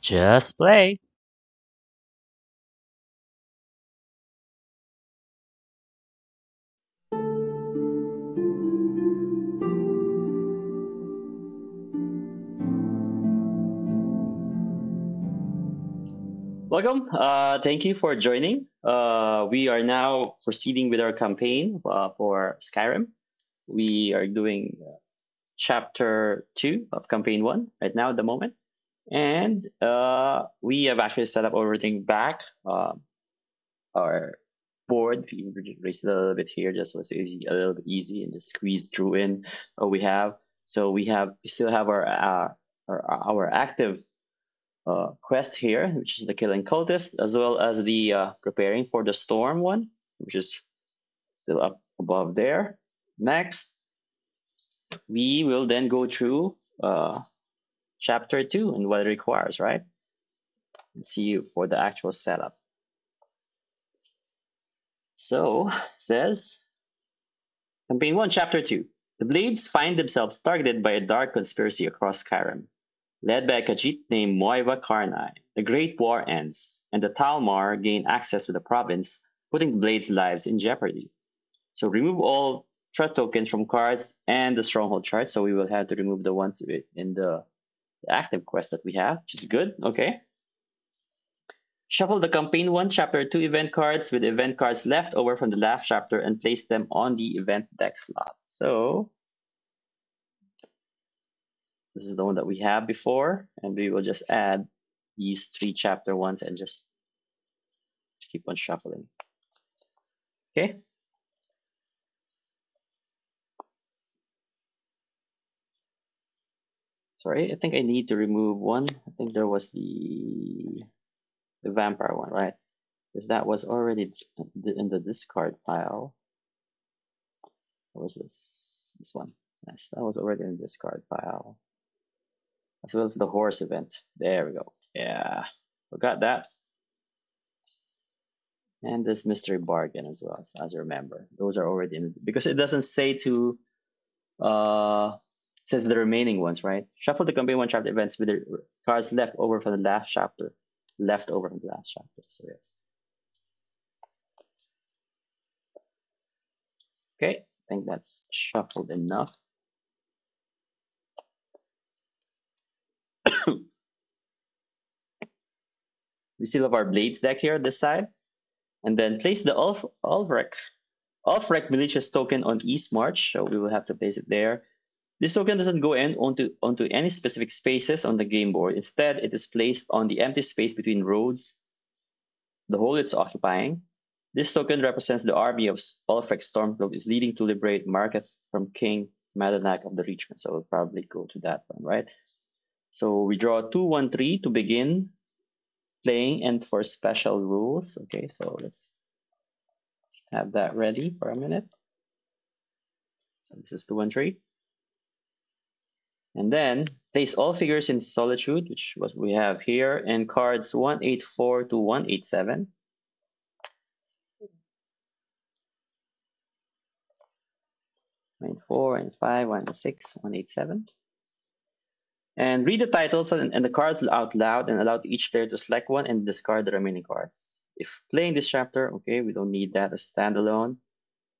Just play. Welcome. Uh, thank you for joining. Uh, we are now proceeding with our campaign uh, for Skyrim. We are doing chapter two of campaign one right now at the moment. And uh, we have actually set up everything back. Uh, our board, we raised it a little bit here, just was easy, a little bit easy, and just squeeze through in what we have. So we have, we still have our uh, our, our active uh, quest here, which is the killing cultist, as well as the uh, preparing for the storm one, which is still up above there. Next, we will then go through uh, chapter two and what it requires, right? Let's see you for the actual setup. So says campaign one, chapter two. The Blades find themselves targeted by a dark conspiracy across Skyrim. Led by a Khajiit named Moiva Karnai, the Great War ends, and the Thalmor gain access to the province, putting the Blades' lives in jeopardy. So remove all threat tokens from cards and the stronghold chart. So we will have to remove the ones in the active quest that we have, which is good. Okay. Shuffle the campaign one, chapter two event cards with event cards left over from the last chapter and place them on the event deck slot. So this is the one that we have before, and we will just add these three chapter ones and just keep on shuffling. Okay. Sorry, I think I need to remove one. I think there was the the vampire one, right? Because that was already in the discard pile. What was this? This one. Yes, that was already in the discard pile. As well as the horse event. There we go. Yeah, forgot that. And this mystery bargain as well, as I remember. Those are already in because it doesn't say to uh says the remaining ones, right? Shuffle the campaign one chapter events with the cards left over from the last chapter. Left over from the last chapter. So yes. Okay, I think that's shuffled enough. we still have our blades deck here this side. And then place the Ulf Ulfric Ulfric Militia's token on East March. So we will have to place it there. This token doesn't go in onto, onto any specific spaces on the game board. Instead, it is placed on the empty space between roads, the hole it's occupying. This token represents the army of Ulfric Stormcloak is leading to liberate Markarth from King Madanach of the Reachman. So we'll probably go to that one, right? So we draw two, one, three to begin playing and for special rules. Okay, so let's have that ready for a minute. So this is two, one, three. And then place all figures in solitude, which what we have here, and cards 184 to 187. Nine four and five, one six, one eight seven. And read the titles and, and the cards out loud and allow each player to select one and discard the remaining cards. If playing this chapter, okay, we don't need that as standalone.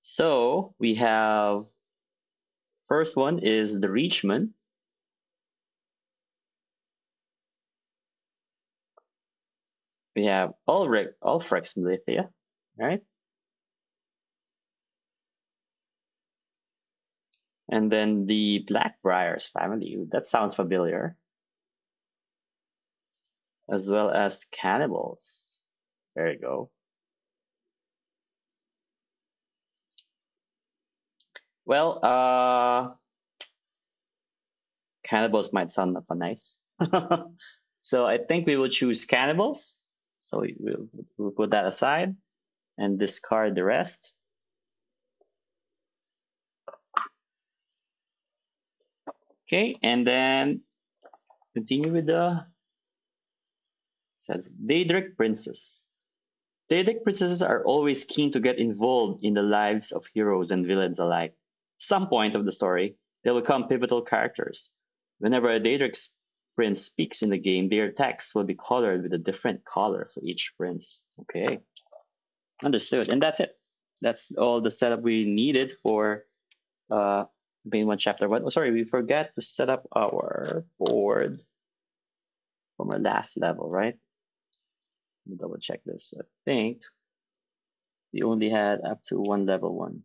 So we have first one is the Reachman. We have Ulrich, Ulfric's militia, right? And then the Blackbriars family, that sounds familiar. As well as cannibals. There you go. Well, uh, cannibals might sound not nice. so I think we will choose cannibals. So we'll, we'll put that aside and discard the rest. Okay, and then continue with the says Daedric Princess. Daedric princesses are always keen to get involved in the lives of heroes and villains alike. Some point of the story, they will become pivotal characters. Whenever a Daedric prince speaks in the game, their text will be colored with a different color for each prince. Okay, understood. And that's it. That's all the setup we needed for uh, main one chapter one. Oh, sorry, we forgot to set up our board from our last level, right? Let me double check this. I think we only had up to one level one.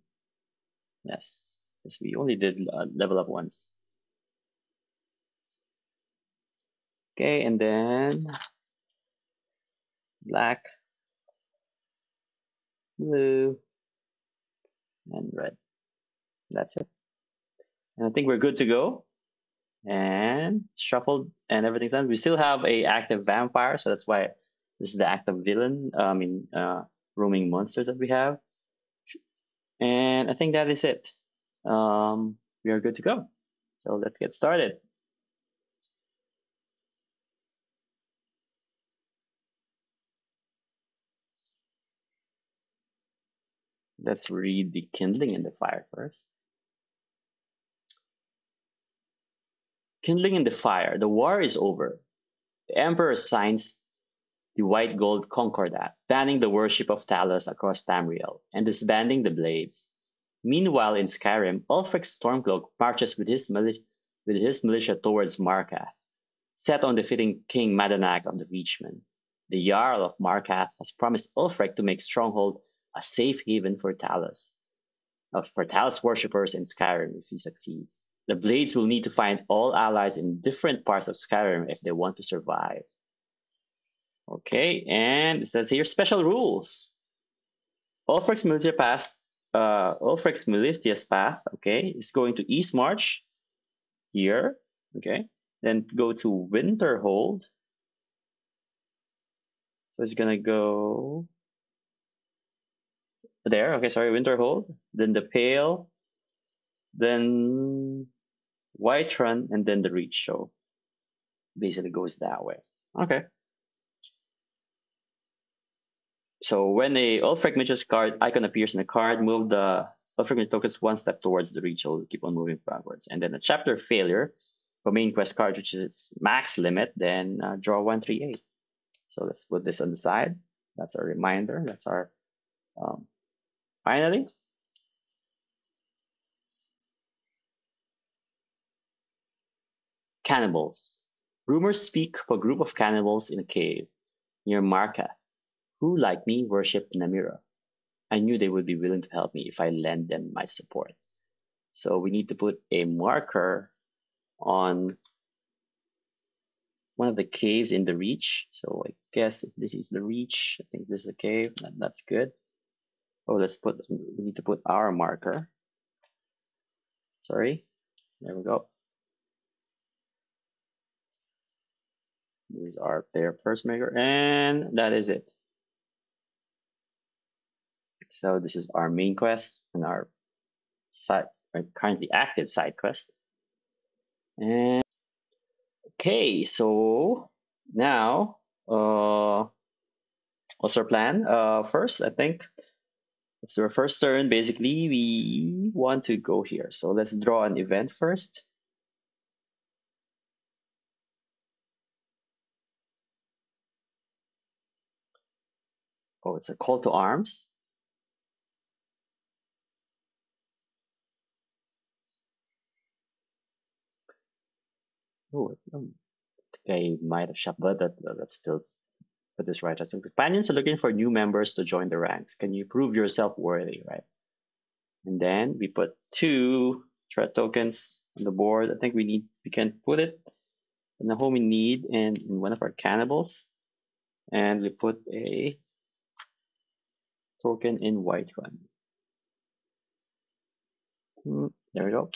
Yes, yes, we only did uh, level up once. Okay, and then black, blue, and red. That's it. And I think we're good to go. And shuffled and everything's done. We still have a active vampire, so that's why this is the active villain. I mean, uh, roaming monsters that we have. And I think that is it. Um, we are good to go. So let's get started. Let's read the kindling in the fire first. Kindling in the fire, the war is over. The emperor signs the white gold concordat, banning the worship of Talos across Tamriel and disbanding the blades. Meanwhile, in Skyrim, Ulfric Stormcloak marches with his, mili- with his militia towards Markarth, set on defeating King Madanach of the Reachmen. The Jarl of Markarth has promised Ulfric to make Stronghold a safe haven for Talos, uh, for Talos worshippers in Skyrim if he succeeds. The Blades will need to find all allies in different parts of Skyrim if they want to survive. Okay, and it says here special rules. Ulfric's military path, uh, Ulfric's Militia's path, okay, is going to East March here, okay, then go to Winterhold. So it's gonna go there. Okay, sorry, Winterhold. Then the Pale, then Whiterun, and then the Reach. So basically goes that way. Okay. So when a Ulfric Mitchell's card icon appears in the card, move the Ulfric tokens one step towards the Reach. So keep on moving backwards. And then a chapter failure for main quest card, which is max limit, then uh, draw one three eight. So let's put this on the side. That's our reminder. That's our um, Finally, cannibals. Rumors speak of a group of cannibals in a cave near Marka who, like me, worship Namira. I knew they would be willing to help me if I lend them my support. So we need to put a marker on one of the caves in the reach. So I guess this is the reach, I think this is a cave. That's good. Oh, let's put, we need to put our marker. Sorry, there we go. These are their first maker, and that is it. So this is our main quest and our side, currently active side quest. And okay, so now, uh, what's our plan? Uh, first, I think it's our first turn. Basically, we want to go here. So let's draw an event first. Oh, it's a call to arms. Oh, um, I might have shot, but that, that's still put this right. So companions are looking for new members to join the ranks. Can you prove yourself worthy, right? And then we put two threat tokens on the board. I think we need we can put it in the home we need in one of our cannibals. And we put a token in Whiterun. Hmm, there we go.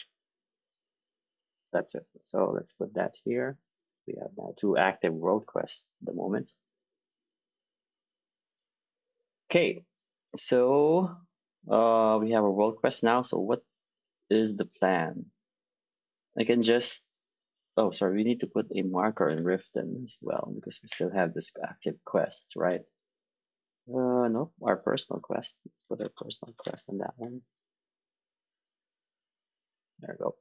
That's it. So let's put that here. We have now two active world quests at the moment. Okay, so uh, we have a world quest now. So what is the plan? I can just, oh, sorry, we need to put a marker in Riften as well because we still have this active quests, right? Uh, no, our personal quest. Let's put our personal quest on that one. There we go.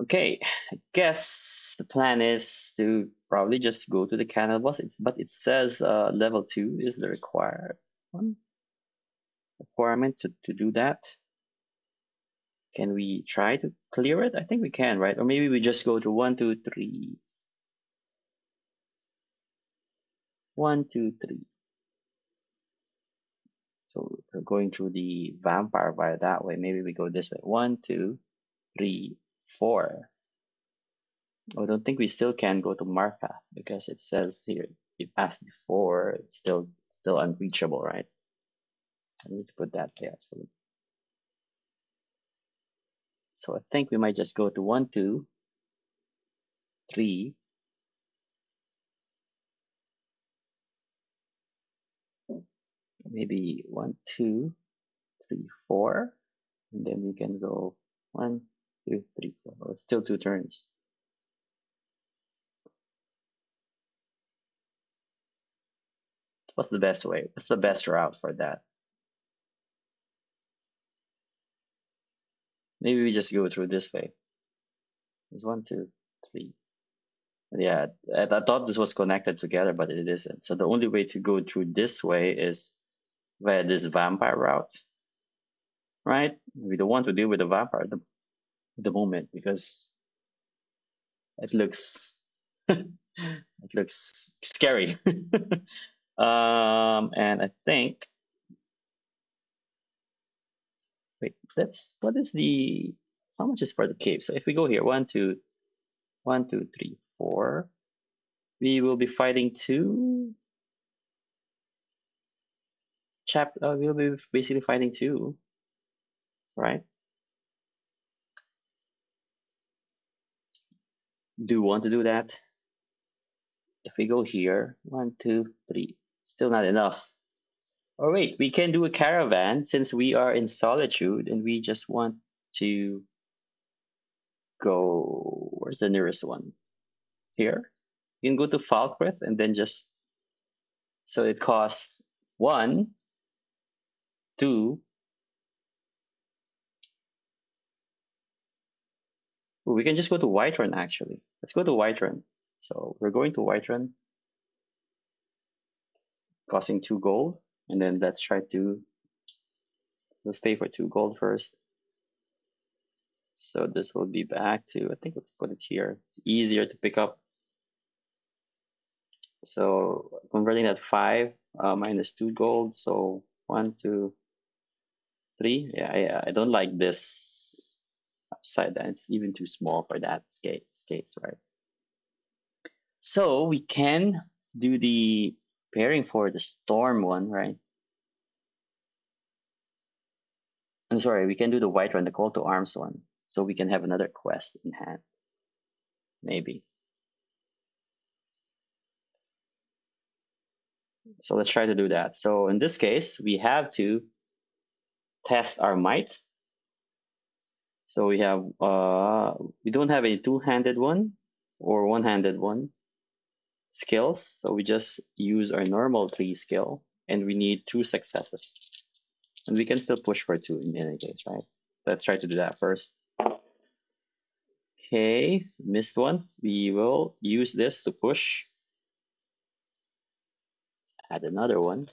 Okay, I guess the plan is to probably just go to the cannibals. It's, but it says uh, level two is the required one requirement to, to do that. Can we try to clear it? I think we can, right? Or maybe we just go to one, two, three. One, two, three. So we're going through the vampire via that way. Maybe we go this way. One, two, three, four. I don't think we still can go to Marka because it says here if asked before, it's still still unreachable, right? I need to put that there. So, so I think we might just go to one, two, three. Maybe one, two, three, four, and then we can go one, two, three, four. It's still two turns. What's the best way? What's the best route for that? Maybe we just go through this way. There's one, two, three. Yeah, I, I thought this was connected together, but it isn't. So the only way to go through this way is via this vampire route, right? We don't want to deal with the vampire the, the moment because it looks it looks scary. um, and I think wait, that's what is the how much is for the cave? So if we go here, one, two, one, two, three, four, we will be fighting two chap. Uh, we'll be basically fighting two, right? Do want to do that? If we go here, one, two, three, still not enough. Oh wait, we can do a caravan since we are in solitude and we just want to go. Where's the nearest one? Here. You can go to Falkreath and then just so it costs one, two. We can just go to Whiterun actually. Let's go to Whiterun. So we're going to Whiterun, costing two gold. And then let's try to, let's pay for two gold first. So this will be back to, I think let's put it here. It's easier to pick up. So converting that five uh, minus two gold. So one, two, three. Yeah, I, I don't like this upside down. It's even too small for that skate, skates, right? So we can do the pairing for the storm one, right? I'm sorry, we can do the white one, the call to arms one, so we can have another quest in hand. Maybe. So let's try to do that. So in this case, we have to test our might. So we have, uh, we don't have a two-handed one or one-handed one skills. So we just use our normal three skill and we need two successes. And we can still push for two in any case, right? Let's try to do that first. Okay, missed one. We will use this to push. Let's add another one.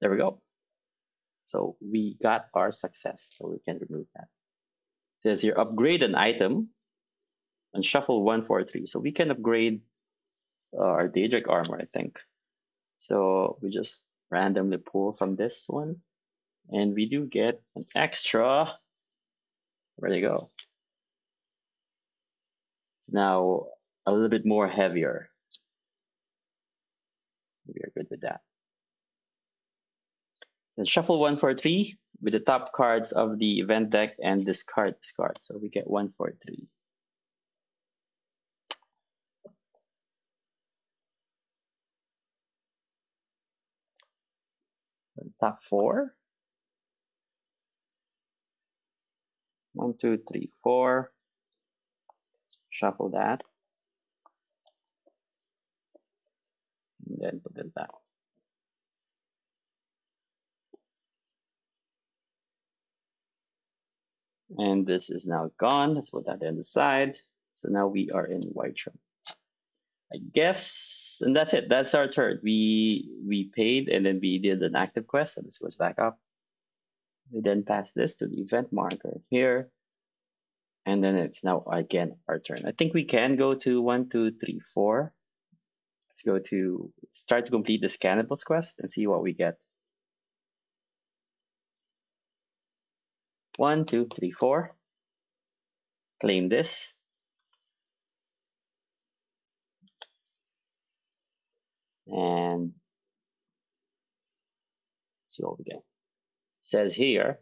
There we go. So we got our success, so we can remove that. It says here, upgrade an item and shuffle one, four, three. So we can upgrade uh, our Daedric armor, I think. So we just randomly pull from this one. And we do get an extra. Where you go? It's now a little bit more heavier. We are good with that. Shuffle one, four, three with the top cards of the event deck and discard this card. So we get one, four, three. top four. One, two, three, four. Shuffle that. And then put it down. And this is now gone. Let's put that on the side. So now we are in Whiterun. I guess, and that's it. That's our turn. We we paid and then we did an active quest. So this goes back up. We then pass this to the event marker here. And then it's now again our turn. I think we can go to one, two, three, four. Let's go to start to complete the scannables quest and see what we get. One, two, three, four. Claim this. And see what we get. says here,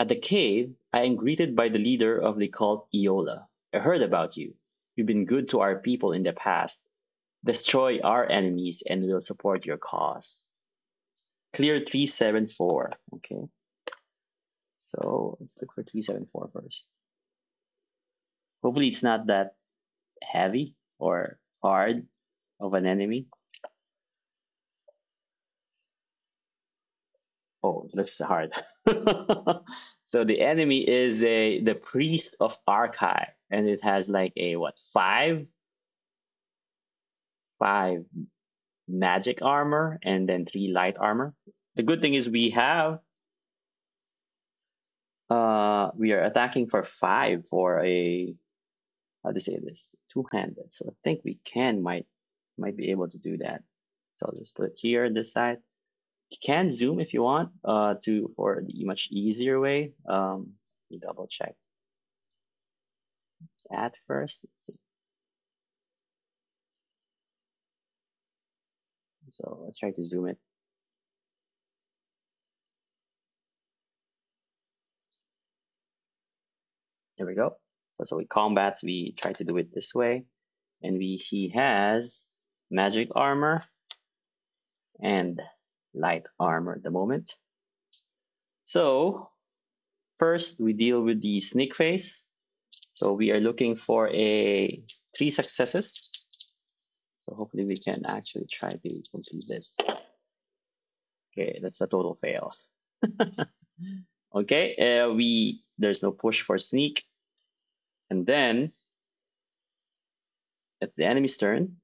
at the cave, I am greeted by the leader of the cult Eola. I heard about you. You've been good to our people in the past. Destroy our enemies and we'll support your cause. Clear 374. Okay. So let's look for 374 first. Hopefully it's not that heavy or hard of an enemy. Oh, it looks hard. so the enemy is a the priest of Arkay, and it has like a what five five magic armor and then three light armor. The good thing is we have uh we are attacking for five for a how to say this two-handed. So I think we can might might be able to do that. So I'll just put it here this side. You can zoom if you want uh, to for the much easier way. Um, you double check that first. Let's see. So let's try to zoom it. There we go. So, so we combats, we try to do it this way. And we he has magic armor and light armor at the moment. So first we deal with the sneak phase. So we are looking for a three successes. So hopefully we can actually try to complete this. Okay, that's a total fail. okay, uh, we there's no push for sneak. And then it's the enemy's turn.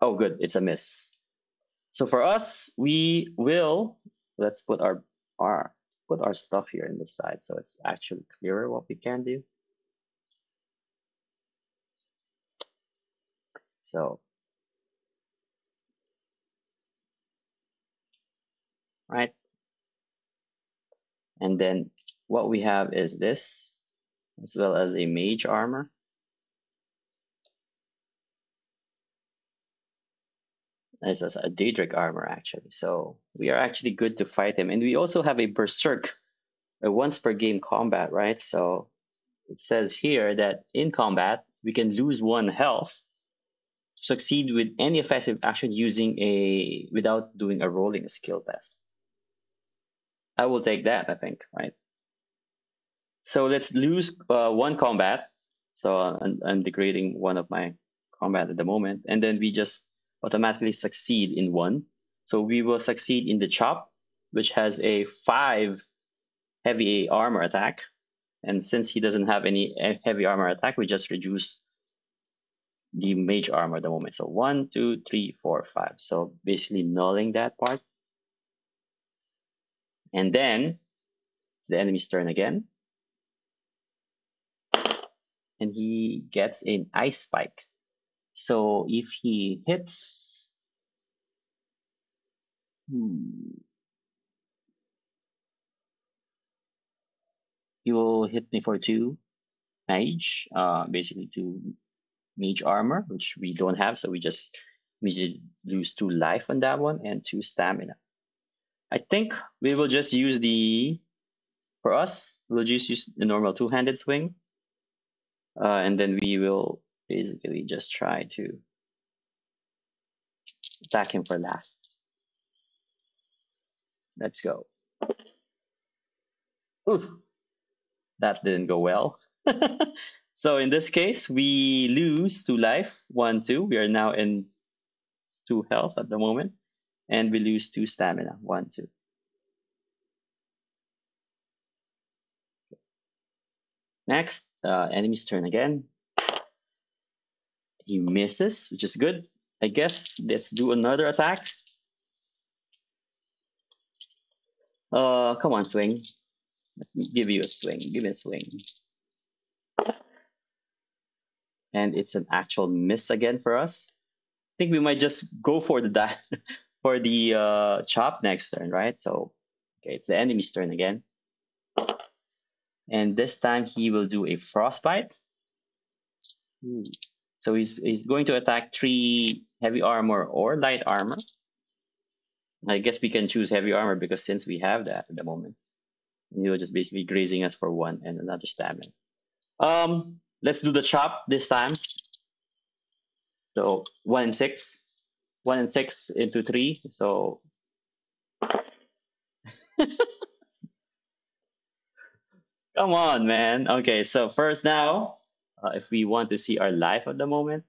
Oh, good, it's a miss. So for us, we will, let's put our, our, put our stuff here in the side so it's actually clearer what we can do. So, right. And then what we have is this, as well as a mage armor. Is a Daedric armor, actually. So we are actually good to fight him. And we also have a Berserk, a once per game combat, right? So it says here that in combat, we can lose one health succeed with any offensive action using a without doing a rolling skill test. I will take that, I think, right? So let's lose uh, one combat. So I'm, I'm degrading one of my combat at the moment. And then we just automatically succeed in one. So we will succeed in the chop, which has a five heavy armor attack. And since he doesn't have any heavy armor attack, we just reduce the mage armor at the moment. So one, two, three, four, five. So basically nulling that part. And then it's the enemy's turn again. And he gets an ice spike. So if he hits, hmm, he will hit me for two mage, uh, basically two mage armor, which we don't have, so we just immediately lose two life on that one and two stamina. I think we will just use the, for us, we'll just use the normal two-handed swing. Uh, and then we will basically just try to attack him for last. Let's go. Oof, that didn't go well. so in this case, we lose two life, one, two. We are now in two health at the moment, and we lose two stamina, one, two. Next, uh, enemy's turn again. He misses, which is good. I guess let's do another attack. Uh, come on, swing. Let me give you a swing. Give me a swing. And it's an actual miss again for us. I think we might just go for the die for the uh, chop next turn, right? So, okay, it's the enemy's turn again. And this time he will do a frostbite. Ooh. So he's, he's going to attack three heavy armor or light armor. I guess we can choose heavy armor because since we have that at the moment, he will just basically grazing us for one and another stamina. Um, let's do the chop this time. So one and six, one and six into three. So come on, man. Okay, so first now, uh, if we want to see our life at the moment,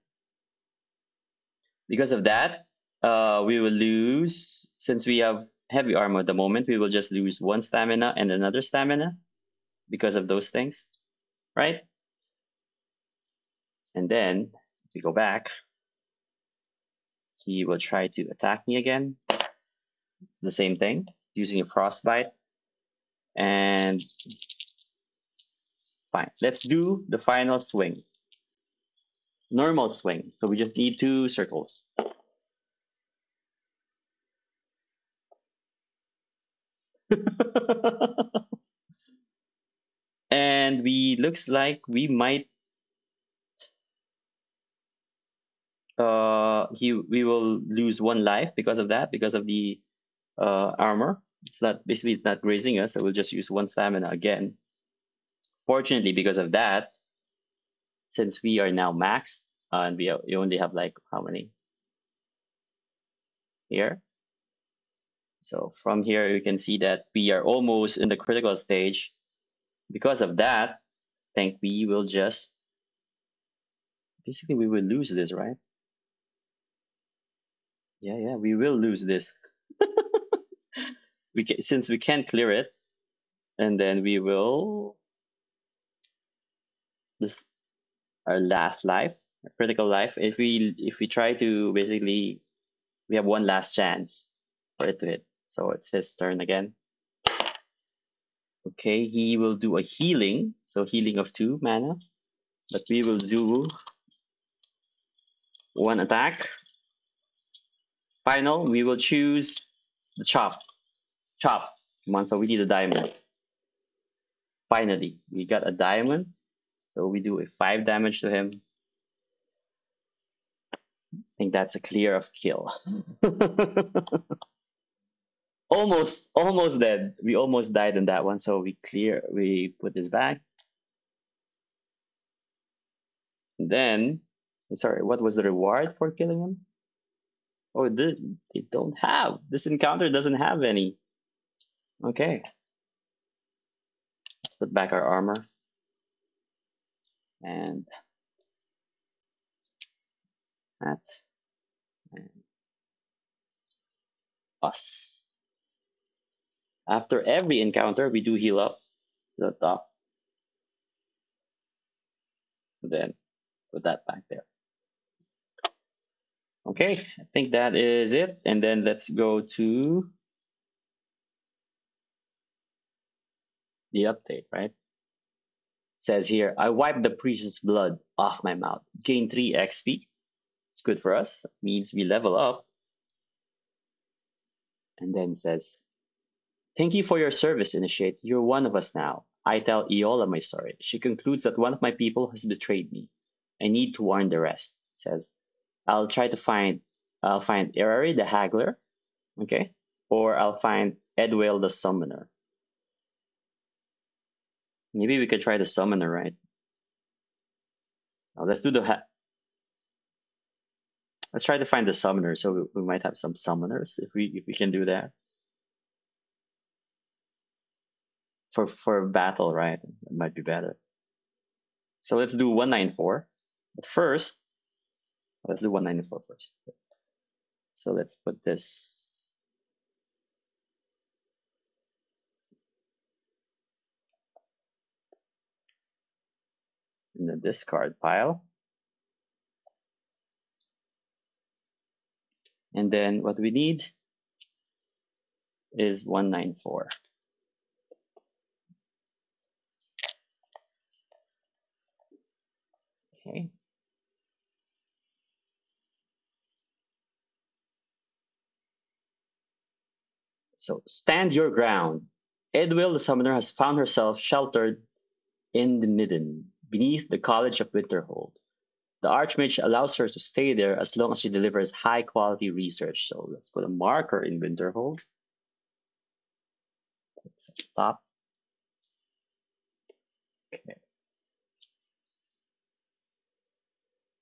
because of that, uh, we will lose, since we have heavy armor at the moment, we will just lose one stamina and another stamina because of those things, right? And then, if we go back, he will try to attack me again. The same thing, using a frostbite. And fine, let's do the final swing. Normal swing, so we just need two circles. and we looks like we might uh he we will lose one life because of that because of the uh armor it's not basically it's not grazing us so we'll just use one stamina again fortunately because of that since we are now maxed uh, and we, we only have like how many here so from here, you can see that we are almost in the critical stage. Because of that, I think we will just, basically we will lose this, right? Yeah, yeah, we will lose this. we can, since we can't clear it, and then we will, this, our last life, critical life. If we, if we try to basically, we have one last chance for it to hit. So it's his turn again. Okay, he will do a healing. So healing of two mana. But we will do one attack. Final, we will choose the chop. Chop. Come on, so we need a diamond. Finally, we got a diamond. So we do a five damage to him. I think that's a clear of kill. almost almost dead. We almost died in that one, so we clear we put this back. And then sorry, what was the reward for killing him? Oh, they, they don't have. This encounter doesn't have any. Okay. Let's put back our armor. And at us. After every encounter, we do heal up to the top. And then put that back there. Okay, I think that is it. And then let's go to the update, right? Says here, I wipe the priest's blood off my mouth. Gain 3 XP. It's good for us. Means we level up. And then says, Thank you for your service, Initiate. You're one of us now. I tell Eola my story. She concludes that one of my people has betrayed me. I need to warn the rest. Says, I'll try to find, I'll find Irari the Haggler, okay, or I'll find Edwale the Summoner. Maybe we could try the Summoner, right? Now let's do the. Let's try to find the Summoner. So we, we might have some Summoners if we if we can do that. for for battle, right? It might be better. So let's do 194. But first, let's do 194 first. So let's put this in the discard pile. And then what we need is 194. Okay. So stand your ground. Edwyl the summoner has found herself sheltered in the midden, beneath the College of Winterhold. The Archmage allows her to stay there as long as she delivers high quality research. So let's put a marker in Winterhold. Stop. Okay.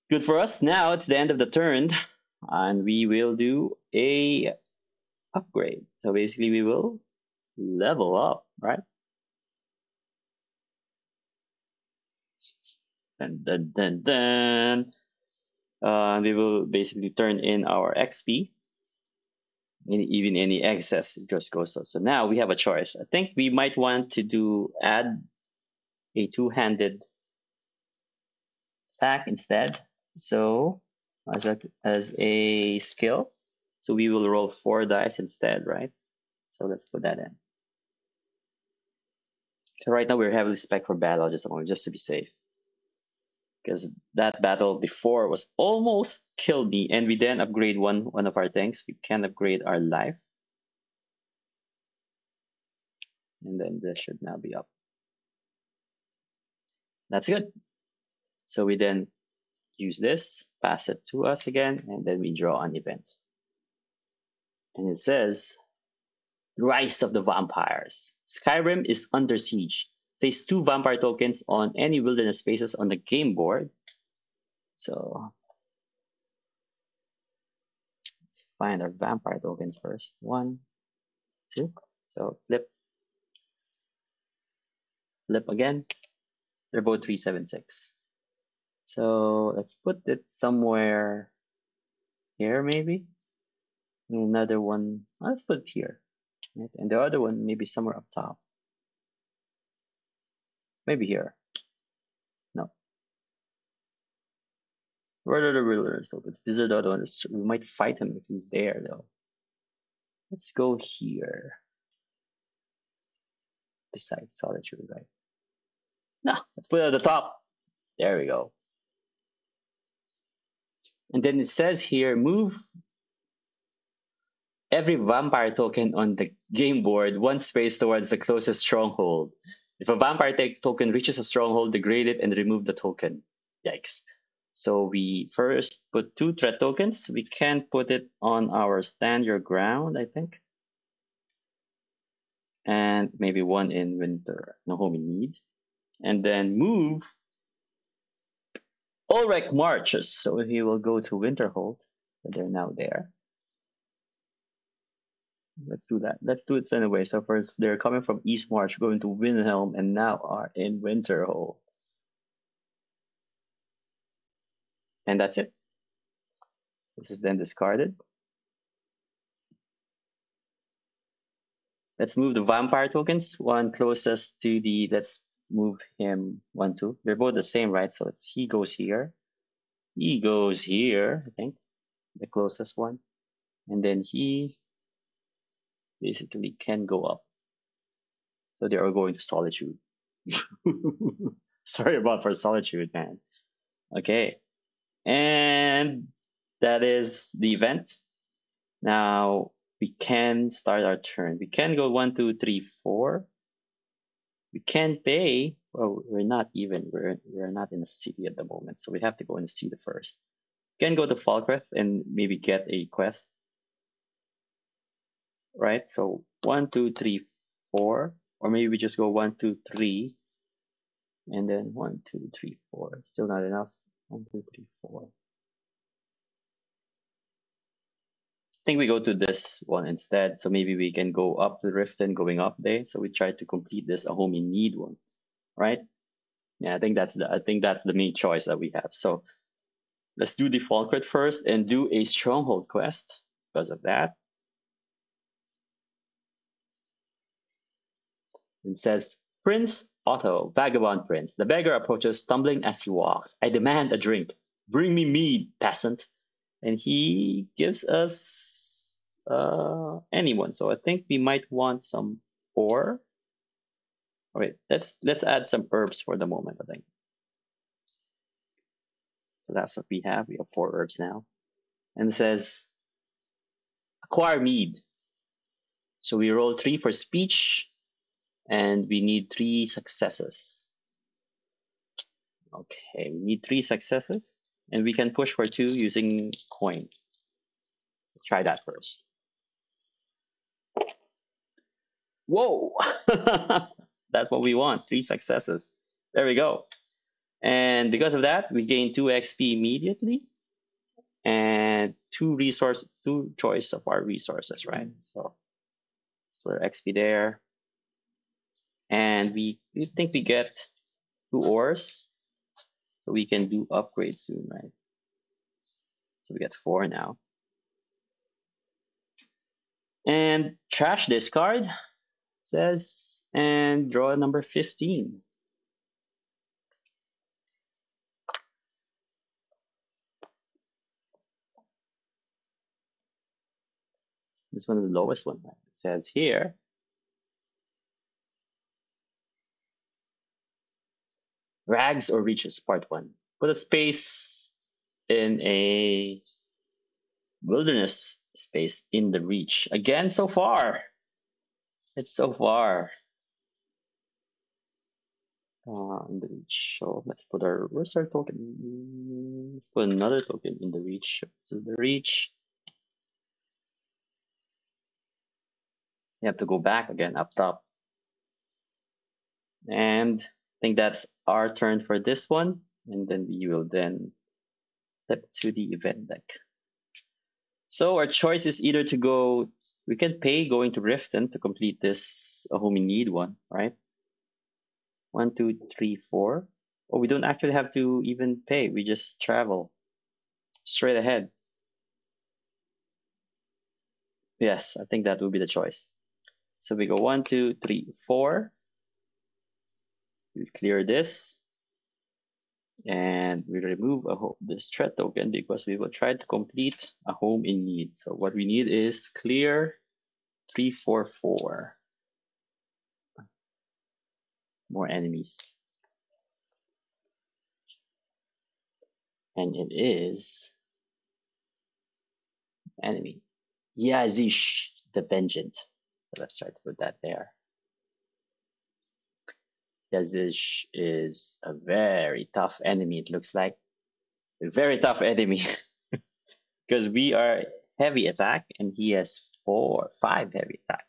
Good for us. Now it's the end of the turn, and we will do a upgrade. So basically we will level up, right? And then, then, then, uh, we will basically turn in our XP. And even any excess just goes so. So now we have a choice. I think we might want to do add a two-handed attack instead. So as a as a skill, so we will roll four dice instead, right? So let's put that in. So right now we're heavily spec for battle just just to be safe. Because that battle before was almost killed me, and we then upgrade one one of our tanks. We can upgrade our life. And then this should now be up. That's good. So we then use this, pass it to us again, and then we draw an event and it says Rise of the Vampires. Skyrim is under siege. Place two vampire tokens on any wilderness spaces on the game board. So let's find our vampire tokens first. One, two. So flip. Flip again. They're both 376. So let's put it somewhere here maybe another one let's put it here right? and the other one maybe somewhere up top maybe here. No. Where are the rulers though? These are the other ones. We might fight him if he's there though. Let's go here. Besides solitude right. No. Let's put it at the top. There we go. And then it says here move every vampire token on the game board one space towards the closest stronghold. If a vampire token reaches a stronghold, degrade it and remove the token. Yikes. So we first put two threat tokens. We can put it on our stand your ground, I think. And maybe one in winter, no home in need. And then move Ulrich marches. So he will go to Winterhold. So they're now there. Let's do that. Let's do it anyway. So first, they're coming from East March, going to Windhelm, and now are in Winterhold. And that's it. This is then discarded. Let's move the vampire tokens. One closest to the, let's move him one, two. They're both the same, right? So it's he goes here. He goes here, I think, the closest one. And then he basically can go up. So they are going to solitude. Sorry about for solitude, man. Okay. And that is the event. Now we can start our turn. We can go one, two, three, four. We can pay. Well, we're not even. We're we're not in a city at the moment, so we have to go in the city first. We can go to Falkreath and maybe get a quest right? So one, two, three, four, or maybe we just go one, two, three, and then one, two, three, four. Still not enough. One, two, three, four. I think we go to this one instead. So maybe we can go up to Riften going up there. So we try to complete this a home in need one, right? Yeah, I think that's the I think that's the main choice that we have. So let's do the Falkreath first and do a stronghold quest because of that. It says Prince Otto, vagabond prince. The beggar approaches, stumbling as he walks. I demand a drink. Bring me mead, peasant. And he gives us uh, anyone. So I think we might want some ore. All right, let's let's add some herbs for the moment. I think. So that's what we have. We have four herbs now, and it says acquire mead. So we roll three for speech, and we need three successes. Okay, we need three successes, and we can push for two using coin. Try that first. Whoa! That's what we want, three successes. There we go. And because of that, we gain two XP immediately and two resource, two choice of our resources, right? So split XP there. And we, we think we get two ores. So we can do upgrades soon, right? So we get four now. And trash discard says, and draw number 15. This one is the lowest one. It says here, rags or reaches, part one. Put a space in a wilderness space in the reach. Again, so far. It's so far. Uh, in the reach. So let's put our, where's our token? Let's put another token in the reach. Is the reach. You have to go back again up top. And think that's our turn for this one. And then we will then step to the event deck. So our choice is either to go, we can pay going to Riften to complete this a home need one, right? One, two, three, four. Oh, we don't actually have to even pay. We just travel straight ahead. Yes, I think that would be the choice. So we go one, two, three, four. We clear this. And we remove a home, this threat token because we will try to complete a home in need. So what we need is clear 344. More enemies. And it is enemy. Yazish the Vengeant. So let's try to put that there. Yazish is a very tough enemy, it looks like. A very tough enemy. because we are heavy attack and he has four, five heavy attack.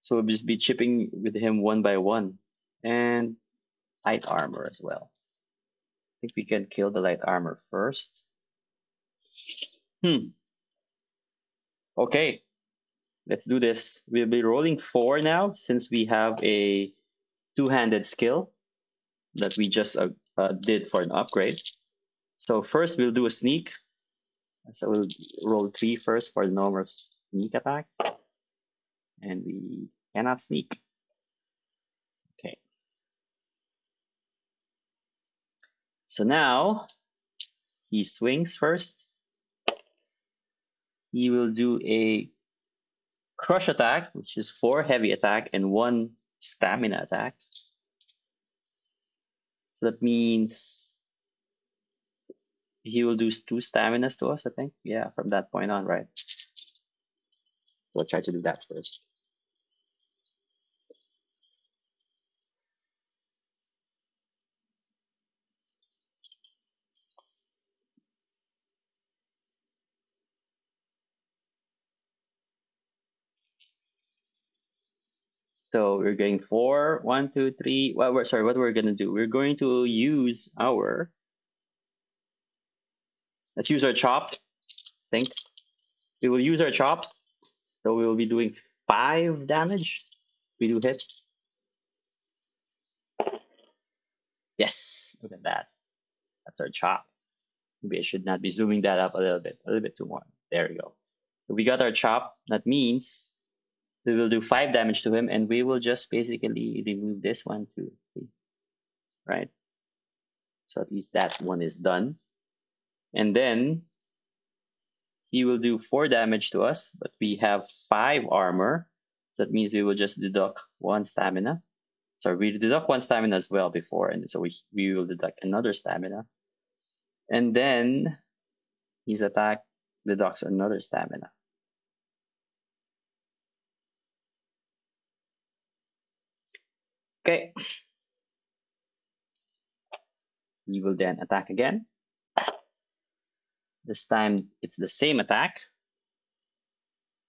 So we'll just be chipping with him one by one. And light armor as well. I think we can kill the light armor first. Hmm. Okay, let's do this. We'll be rolling four now since we have a two-handed skill that we just uh, uh, did for an upgrade. So first we'll do a sneak. So we'll roll three first for the normal sneak attack. And we cannot sneak. Okay. So now he swings first. He will do a crush attack, which is four heavy attack and one stamina attack. So that means he will do two staminas to us, I think. Yeah, from that point on, right? We'll try to do that first. So we're going four, one, two, three. Well, we're sorry, what we're gonna do? We're going to use our. Let's use our chop. I think we will use our chop. So we will be doing five damage. We do hit. Yes, look at that. That's our chop. Maybe I should not be zooming that up a little bit, a little bit too more. There we go. So we got our chop. That means we will do five damage to him, and we will just basically remove this one, two, three, right? So at least that one is done. And then he will do four damage to us, but we have five armor. So that means we will just deduct one stamina. So we deduct one stamina as well before, and so we, we will deduct another stamina. And then his attack deducts another stamina. Okay. He will then attack again. This time it's the same attack.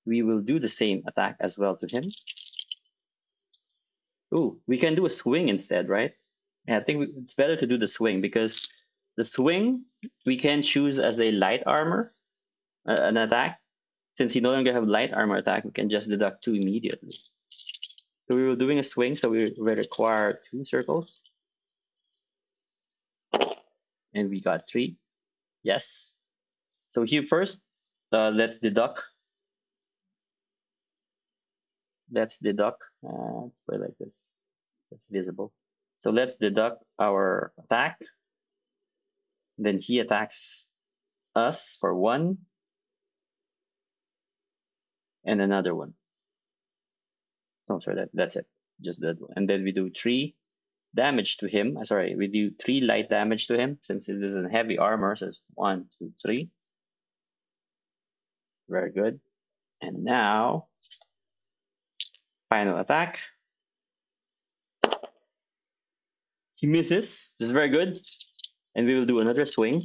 We will do the same attack as well to him. Ooh, we can do a swing instead, right? Yeah, I think it's better to do the swing because the swing we can choose as a light armor, uh, an attack. Since he no longer have light armor attack, we can just deduct two immediately. So we were doing a swing, so we require two circles. And we got three. Yes. So here first, uh, let's deduct. Let's deduct. Uh, let's it like this. It's visible. So let's deduct our attack. Then he attacks us for one and another one. No, sorry, that, that's it. Just that. And then we do three damage to him. Uh, sorry, we do three light damage to him since it is in heavy armor. So it's one, two, three. Very good. And now, final attack. He misses, which is very good. And we will do another swing.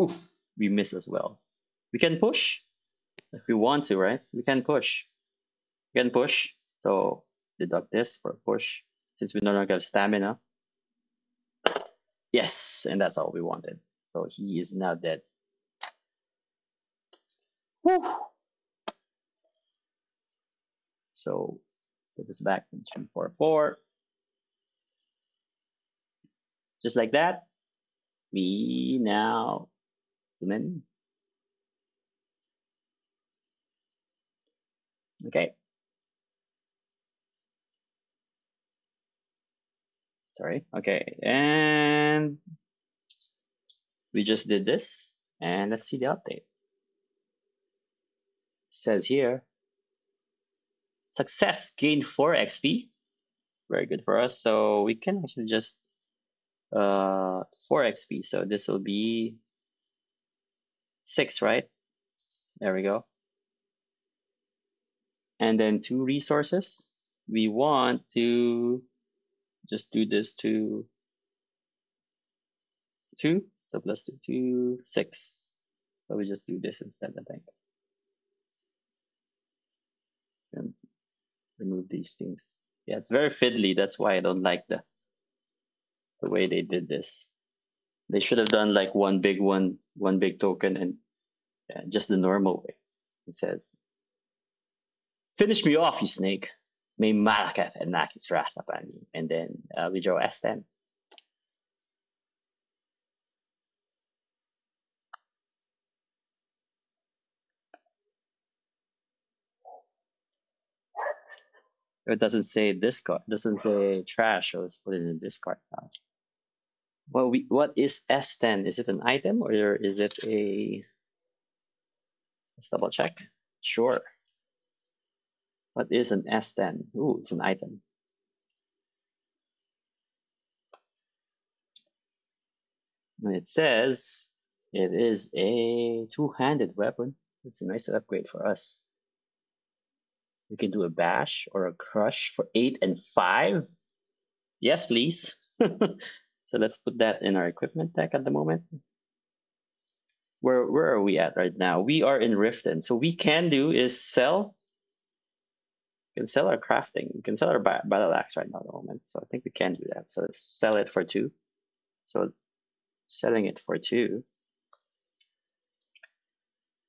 Oof, we miss as well. We can push if we want to, right? We can push. We can push. So deduct this for push since we no longer have stamina. Yes, and that's all we wanted. So he is now dead. Whew. So let's put this back in 344. Just like that, we now zoom in. Okay. Sorry. Okay. And we just did this. And let's see the update. It says here, success gained 4 XP. Very good for us. So we can actually just uh, 4 XP. So this will be 6, right? There we go and then two resources. We want to just do this to two, so plus two, two, six. So we just do this instead, I think. And remove these things. Yeah, it's very fiddly. That's why I don't like the the way they did this. They should have done like one big one, one big token, and yeah, just the normal way. It says finish me off, you snake. May Malacath and Naki's wrath upon you. And then uh, we draw S10. It doesn't say discard. It doesn't say trash. So let's put it in the discard now. Well, we what is S10? Is it an item or is it a? Let's double check. Sure. What is an S10? Ooh, it's an item. And it says it is a two-handed weapon. It's a nice upgrade for us. We can do a bash or a crush for eight and five. Yes, please. so let's put that in our equipment deck at the moment. Where where are we at right now? We are in Riften. So we can do is sell can sell our crafting. We can sell our battle axe right now at the moment. So I think we can do that. So let's sell it for two. So selling it for two.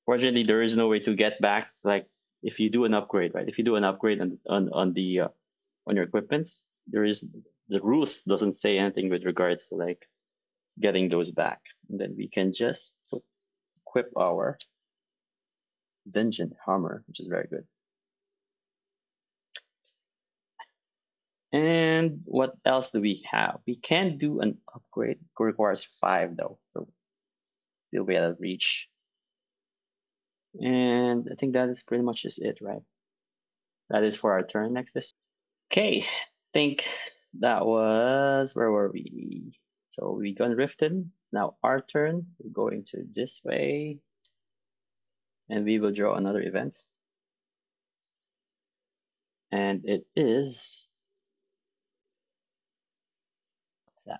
Fortunately, there is no way to get back. Like if you do an upgrade, right? If you do an upgrade on on, on the uh, on your equipments, there is the rules doesn't say anything with regards to like getting those back. And then we can just equip our dungeon armor, which is very good. And what else do we have? We can do an upgrade. It requires five though, so still be out of reach. And I think that is pretty much just it, right? That is for our turn next this. Okay, I think that was where were we? So we got rifted. Now our turn. We're going to this way. And we will draw another event. And it is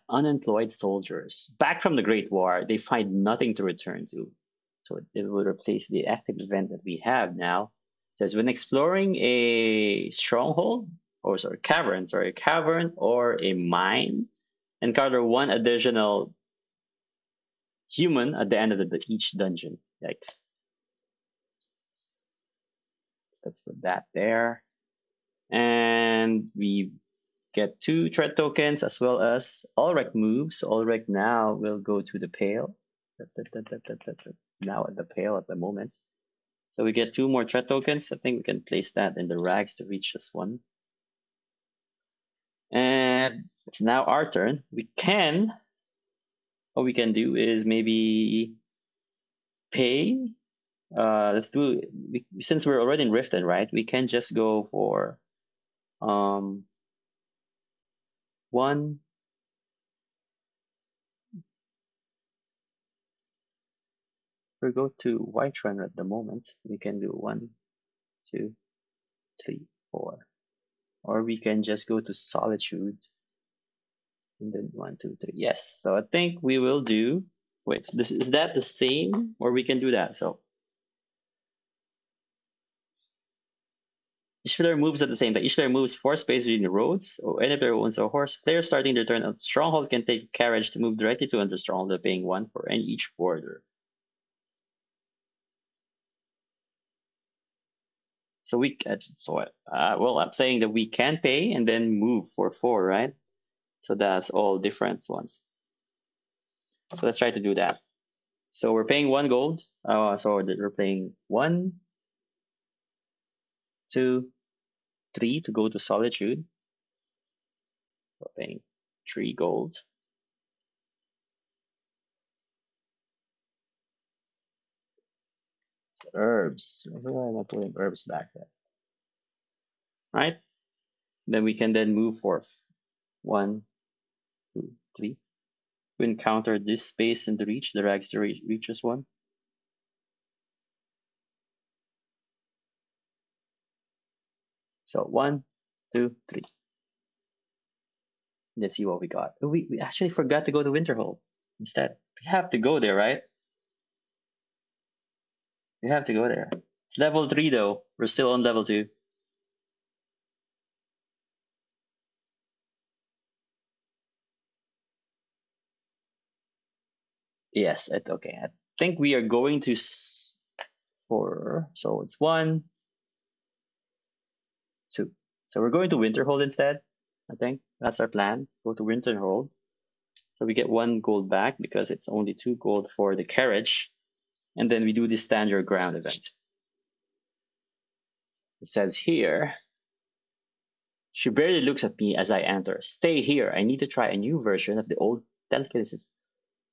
unemployed soldiers. Back from the Great War, they find nothing to return to. So it will replace the active event that we have now. It says when exploring a stronghold, or sorry, cavern, sorry, a cavern or a mine, encounter one additional human at the end of the, each dungeon. Yikes. So let's put that there. And we get two threat tokens as well as Ulfric moves. Ulfric now will go to the Pale. Now at the Pale at the moment. So we get two more threat tokens. I think we can place that in the rags to reach this one. And it's now our turn. We can, what we can do is maybe pay. Uh, let's do, since we're already in Riften, right? We can just go for um, one we go to Whiterun at the moment. We can do one, two, three, four. Or we can just go to Solitude. And then one, two, three. Yes. So I think we will do, wait, this is that the same? Or we can do that. So Each player moves at the same time. Each player moves four spaces in the roads, or any player owns a horse. Players starting their turn on Stronghold can take carriage to move directly to another Stronghold, paying one for any each border. So we can, so uh, well, I'm saying that we can pay and then move for four, right? So that's all different ones. So let's try to do that. So we're paying one gold. Uh, so we're paying one, two, three to go to Solitude. We're paying three gold. It's herbs. Why am I putting herbs back there? Right? Then we can then move forth. One, two, three. We encounter this space in the reach, the rags reaches one. So one, two, three. Let's see what we got. Oh, we, we actually forgot to go to Winterhold instead. We have to go there, right? We have to go there. It's level three though. We're still on level two. Yes, it, okay. I think we are going to for so it's one, two. So we're going to Winterhold instead. I think that's our plan. Go to Winterhold. So we get one gold back because it's only two gold for the carriage. And then we do the stand your ground event. It says here, she barely looks at me as I enter. Stay here. I need to try a new version of the old telekinesis.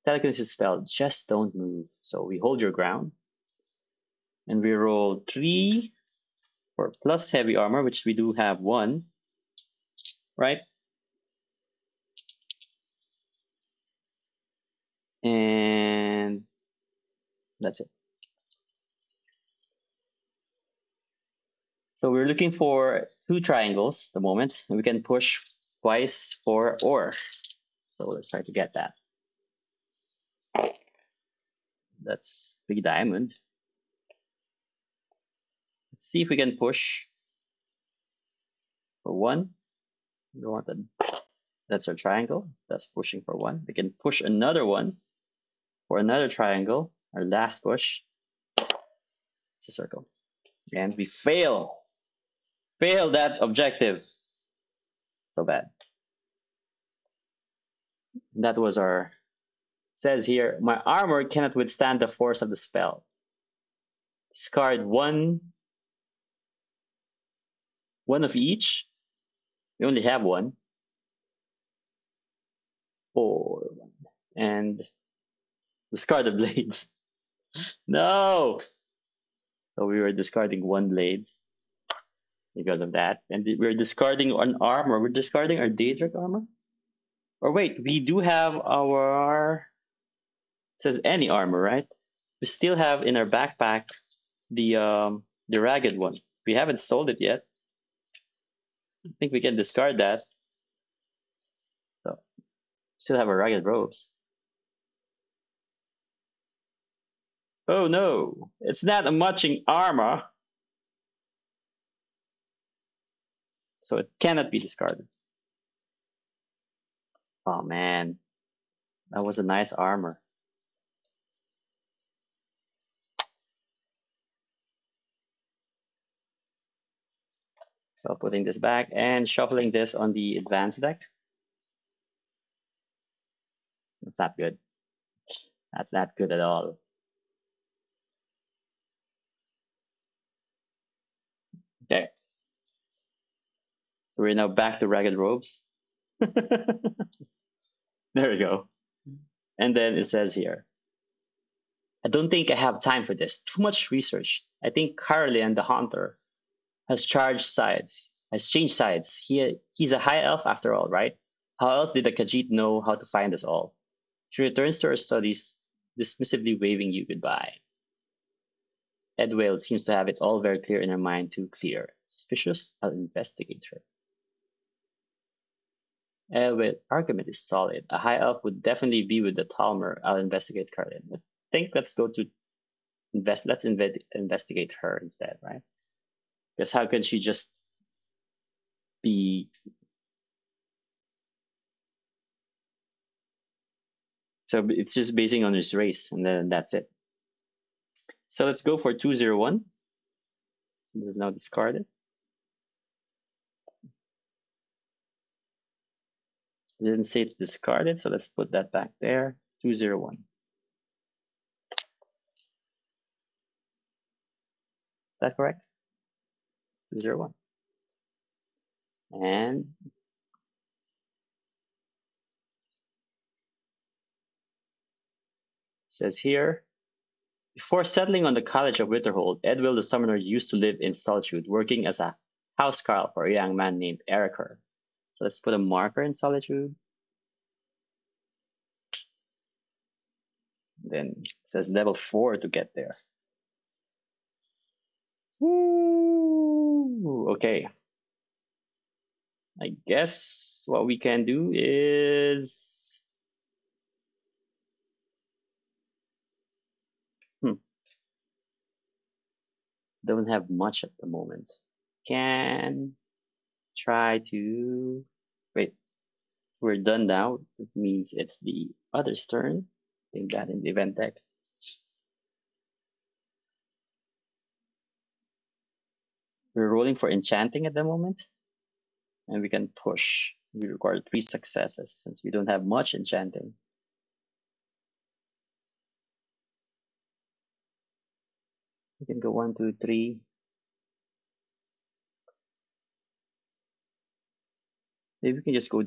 Telekinesis spell. Just don't move. So we hold your ground. And we roll three for plus heavy armor, which we do have one, right? And that's it. So we're looking for two triangles at the moment, and we can push twice for or. So let's try to get that. That's big diamond. See if we can push for one. We want that. That's our triangle. That's pushing for one. We can push another one for another triangle. Our last push. It's a circle. And we fail. Fail that objective. So bad. That was our says here, my armor cannot withstand the force of the spell. Discard one, one of each. We only have one. Four, and discard the blades. no! So we were discarding one blades because of that. And we're discarding an armor. We're discarding our Daedric armor? Or wait, we do have our says any armor, right? We still have in our backpack the um, the ragged one. We haven't sold it yet. I think we can discard that. So still have our ragged robes. Oh no, it's not a matching armor. So it cannot be discarded. Oh man, that was a nice armor. So putting this back and shuffling this on the advanced deck. That's not good. That's not good at all. Okay. We're now back to ragged robes. there we go. And then it says here, I don't think I have time for this. Too much research. I think Carly and the Hunter has charged sides, has changed sides. He he's a high elf after all, right? How else did the Khajiit know how to find us all? She returns to her studies, dismissively waving you goodbye. Edwail seems to have it all very clear in her mind too clear. Suspicious? I'll investigate her. Edwail's argument is solid. A high elf would definitely be with the Thalmor. I'll investigate Carlin. I think let's go to invest. Let's inve- investigate her instead, right? Because how can she just be so it's just basing on his race and then that's it. So let's go for 201 so this is now discarded. I didn't say to discard it so let's put that back there. 201 is that correct zero one. And says here, before settling on the College of Winterhold, Edwill the Summoner used to live in solitude, working as a housecarl for a young man named Ericur. So let's put a marker in solitude. Then it says level four to get there. Ooh, okay. I guess what we can do is hmm. don't have much at the moment. Can try to wait. We're done now. It means it's the other's turn. Think that in the event deck. We're rolling for enchanting at the moment. And we can push. We require three successes since we don't have much enchanting. We can go one, two, three. Maybe we can just go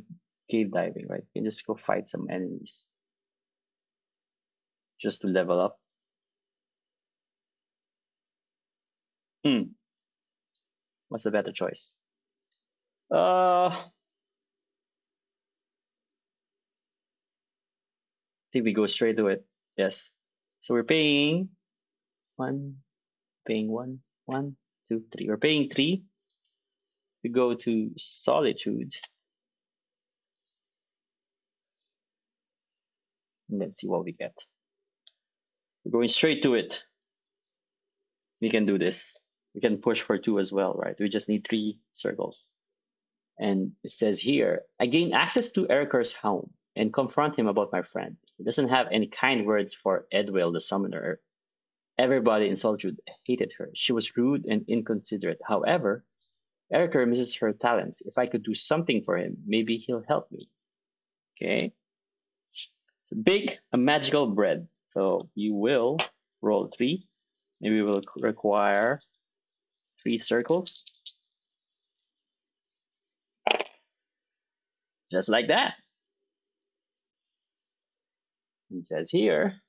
cave diving, right? We can just go fight some enemies. Just to level up. Hmm. What's the better choice? Uh, I think we go straight to it. Yes. So we're paying one, paying one, one, two, three. We're paying three to go to solitude. And let's see what we get. We're going straight to it. We can do this we can push for two as well, right? We just need three circles. And it says here, I gain access to Ericur's home and confront him about my friend. He doesn't have any kind words for Edwill the summoner. Everybody in Solitude hated her. She was rude and inconsiderate. However, Ericur misses her talents. If I could do something for him, maybe he'll help me. Okay. So bake a magical bread. So you will roll three. Maybe we will require three circles. Just like that. It says here,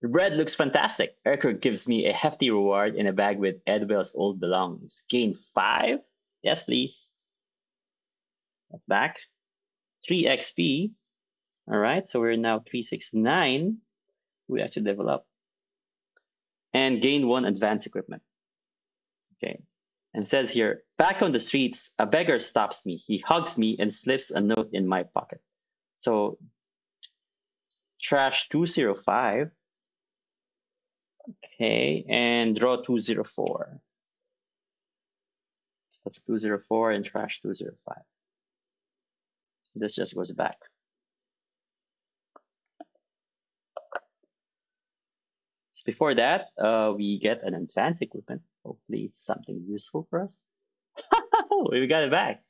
the bread looks fantastic. Erica gives me a hefty reward in a bag with Edwell's old belongings. Gain five? Yes, please. That's back. 3 XP. All right, so we're now 369. We actually level up. And gain one advanced equipment. Okay. And says here, back on the streets, a beggar stops me. He hugs me and slips a note in my pocket. So trash 205. Okay, and draw 204. That's 204 and trash 205. This just goes back. Before that, uh, we get an advanced equipment. Hopefully it's something useful for us. we got it back.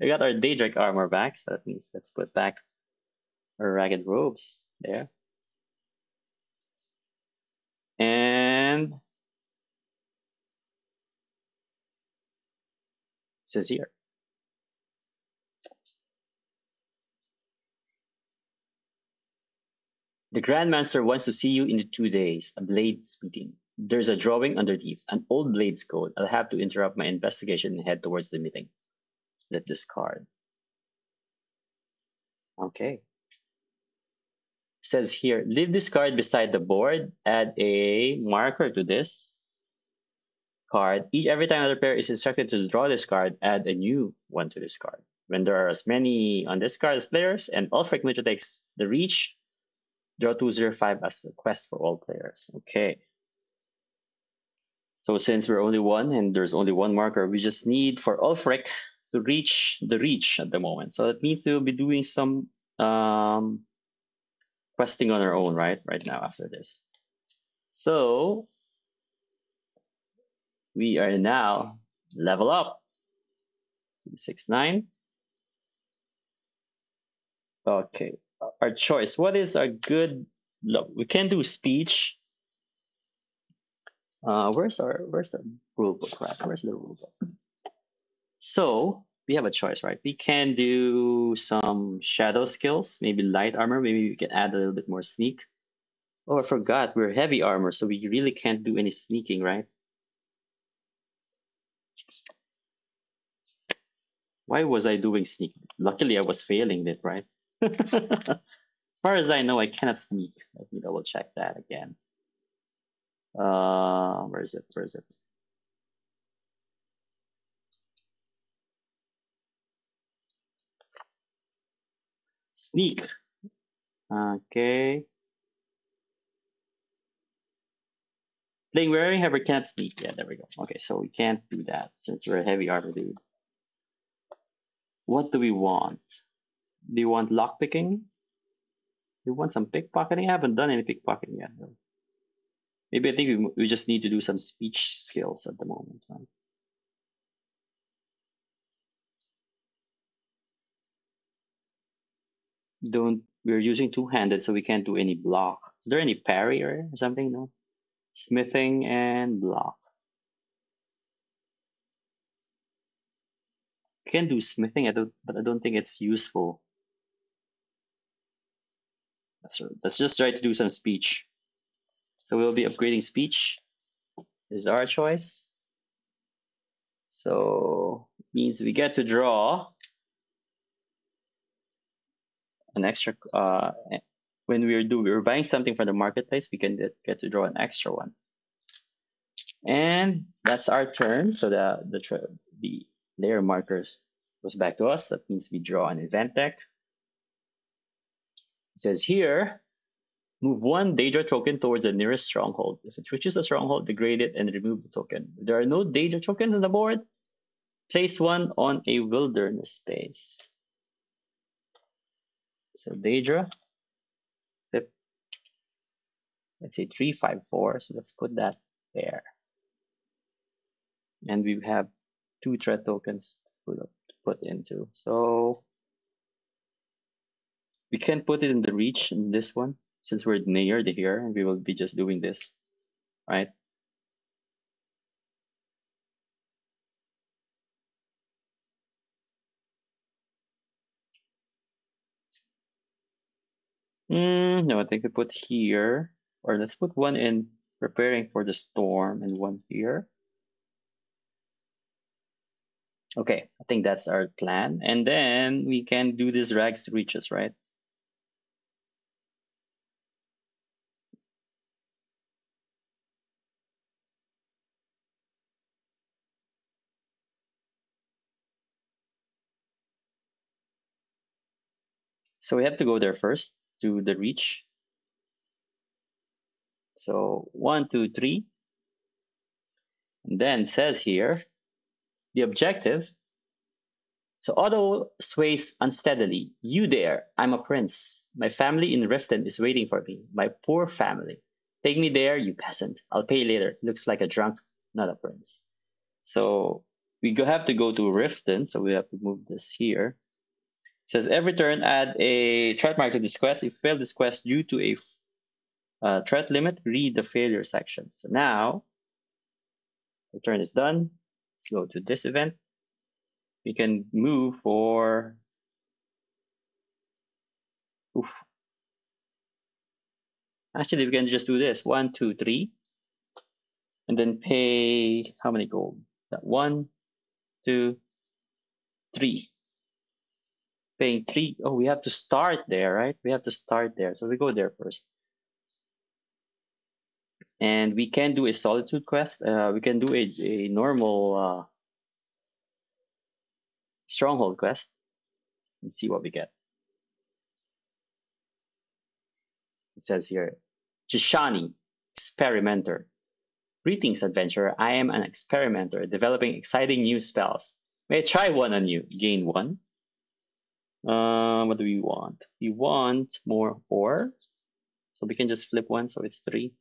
We got our Daedric armor back, so that means let's put back our ragged robes there. And says here. The Grandmaster wants to see you in two days, a blades meeting. There's a drawing underneath, an old blades code. I'll have to interrupt my investigation and head towards the meeting. This card. Okay. Says here, leave this card beside the board, add a marker to this card. Each, every time another player is instructed to draw this card, add a new one to this card. When there are as many on this card as players, and Ulfric Mutual takes the reach, Draw 205 as a quest for all players. Okay. So since we're only one and there's only one marker, we just need for Ulfric to reach the reach at the moment. So that means we'll be doing some um, questing on our own, right? Right now after this. So we are now level up. Six nine. Okay, our choice. What is a good look? We can do speech. Uh, where's our where's the rule book? Right? Where's the rule book? So we have a choice, right? We can do some shadow skills, maybe light armor. Maybe we can add a little bit more sneak. Oh, I forgot. We're heavy armor, so we really can't do any sneaking, right? Why was I doing sneak? Luckily, I was failing it, right? as far as I know, I cannot sneak. Let me double check that again. Uh, where is it? Where is it? Sneak. Okay. Playing wearing heavy can't sneak. Yeah, there we go. Okay, so we can't do that since we're a heavy armor dude. What do we want? Do you want lockpicking? You want some pickpocketing? I haven't done any pickpocketing yet. Though. Maybe I think we, we just need to do some speech skills at the moment. Right? Don't we're using two-handed, so we can't do any block. Is there any parry or something? No. Smithing and block. You can do smithing, I don't, but I don't think it's useful. Let's, let's just try to do some speech. So we'll be upgrading speech. Is our choice. So means we get to draw an extra uh, when we're do we're buying something from the marketplace, we can get to draw an extra one. And that's our turn. So the the the layer markers goes back to us. That means we draw an event deck. It says here, move one Daedra token towards the nearest stronghold. If it reaches a stronghold, degrade it and remove the token. If there are no Daedra tokens on the board, place one on a wilderness space. So Daedra, flip, let's say 354, so let's put that there. And we have two threat tokens to put, to put into. So We can put it in the reach in this one since we're near the here and we will be just doing this, right? Mm, no, I think we put here, or let's put one in preparing for the storm and one here. Okay, I think that's our plan. And then we can do this rags to riches, right? So we have to go there first to the reach. So one, two, three. And then says here, the objective. So Otto sways unsteadily. You there, I'm a prince. My family in Riften is waiting for me. My poor family. Take me there, you peasant. I'll pay later. Looks like a drunk, not a prince. So we have to go to Riften. So we have to move this here. Says every turn add a threat mark to this quest. If fail this quest due to a uh, threat limit, read the failure section. So now the turn is done. Let's go to this event. We can move for oof. Actually, we can just do this one, two, three, and then pay how many gold? Is that one, two, three? Paying three. Oh, we have to start there, right? We have to start there. So we go there first and we can do a solitude quest. Uh, we can do a, a normal uh, stronghold quest and see what we get. It says here, Chishani, experimenter. Greetings, adventurer. I am an experimenter developing exciting new spells. May I try one on you? Gain one. Uh, what do we want? We want more ore. So we can just flip one, so it's three.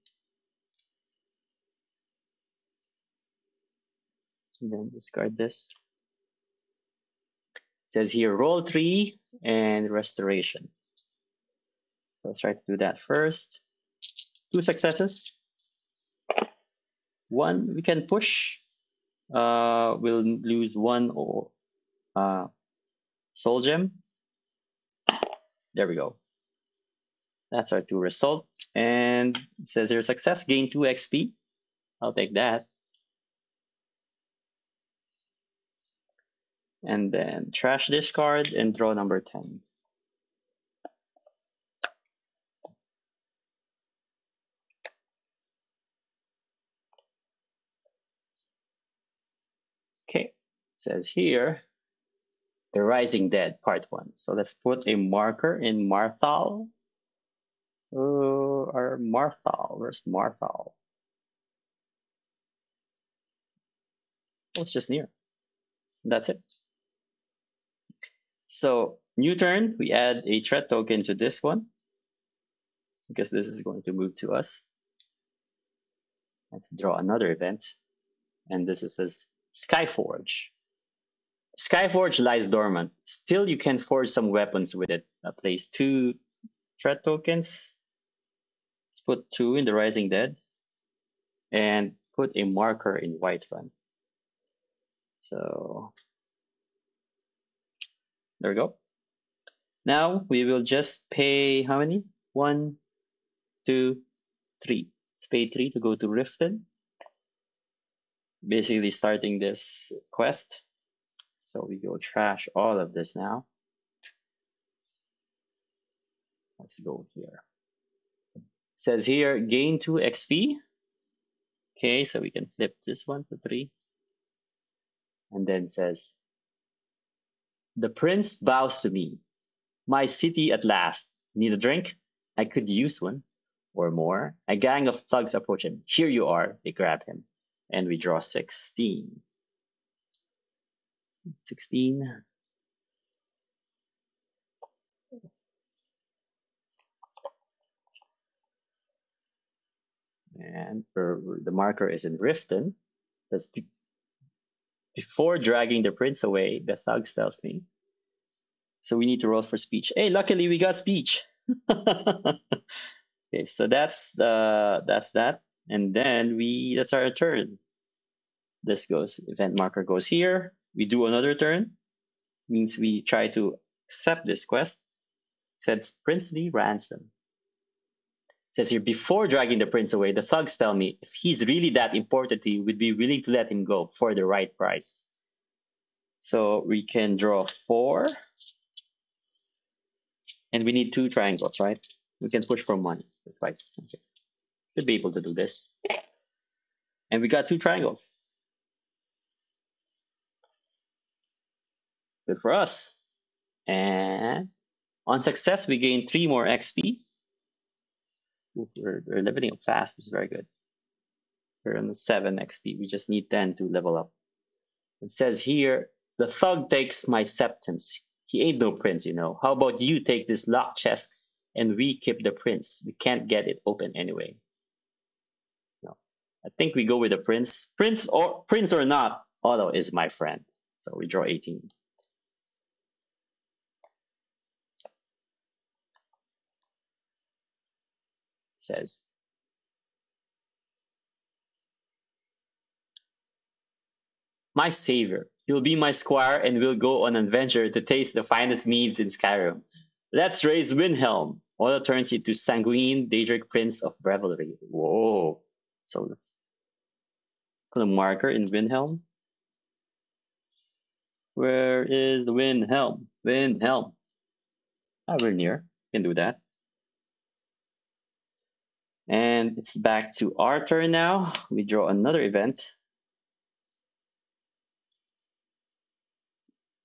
and then discard this. It says here roll three and restoration. Let's try to do that first. Two successes. One, we can push. Uh, we'll lose one or uh, soul gem. There we go. That's our two result. And says here success, gain two XP. I'll take that. and then trash discard and draw number 10. Okay, it says here, The Rising Dead, part one. So let's put a marker in Morthal. Uh, or Morthal, where's Morthal? Oh, it's just near. That's it. So new turn, we add a threat token to this one because this is going to move to us. Let's draw another event. And this is Skyforge. Skyforge lies dormant. Still, you can forge some weapons with it. I place two threat tokens. Let's put two in the Rising Dead and put a marker in White Whiterun. So there we go. Now we will just pay how many? One, two, three. Let's pay three to go to Riften. Basically starting this quest. So we go trash all of this now. Let's go here. It says here gain 2 XP. Okay, so we can flip this one to 3. And then says the prince bows to me. My city at last. Need a drink? I could use one. Or more. A gang of thugs approach him. Here you are. They grab him. And we draw 16. 16. And the marker is in Riften. That's before dragging the prince away, the thugs tells me, So we need to roll for speech. Hey, luckily we got speech. okay, so that's the that's that, and then we that's our turn. This goes event marker goes here. We do another turn. Means we try to accept this quest. Says princely ransom. Says here before dragging the prince away, the thugs tell me if he's really that important to you, we'd be willing to let him go for the right price. So we can draw four. And we need two triangles, right? We can push for money twice. Okay. Should be able to do this. And we got two triangles. Good for us. And on success, we gain three more XP. We're, we're leveling up fast, which is very good. We're on 7 XP. We just need 10 to level up. It says here, the thug takes my septims. He ain't no prince, you know. How about you take this locked chest and we keep the prince? We can't get it open anyway. No. I think we go with the prince. Prince or prince or not, Otto is my friend. So we draw 18. Says. My savior, you'll be my squire and we'll go on an adventure to taste the finest meads in Skyrim. Let's raise Windhelm. Otto turns into Sanguine, Daedric Prince of Revelry. Whoa. So let's put a marker in Windhelm. Where is the Windhelm? Windhelm. Ah, we're near. Can do that. And it's back to our turn now. We draw another event.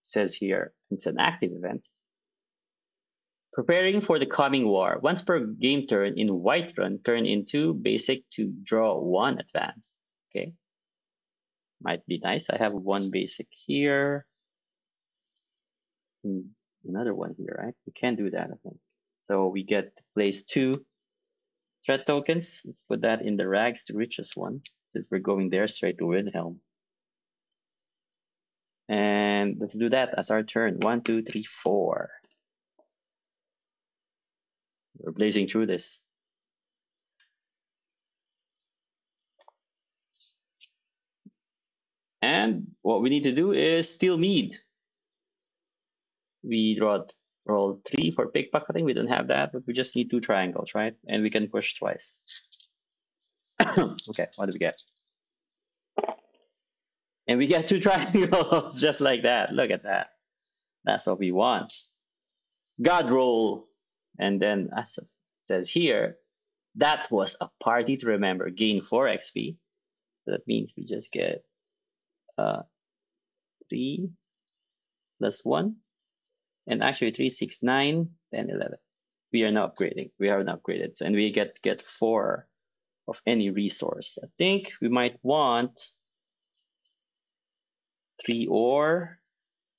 It says here, it's an active event. Preparing for the coming war. Once per game turn in Whiterun, turn into basic to draw one advance. Okay. Might be nice. I have one basic here. Hmm, another one here, right? We can do that, I think. So we get place two threat tokens. Let's put that in the rags to riches one, since we're going there straight to Windhelm. And let's do that as our turn. One, two, three, four. We're blazing through this. And what we need to do is steal mead. We draw roll three for pickpocketing. We don't have that, but we just need two triangles, right? And we can push twice. okay, what do we get? And we get two triangles just like that. Look at that. That's what we want. God roll. And then as it says here, that was a party to remember. Gain 4 XP. So that means we just get uh, 3 plus 1 and actually 3, 6, 9, 10, 11. We are now upgrading. We are now upgraded. And we get get four of any resource. I think we might want three ore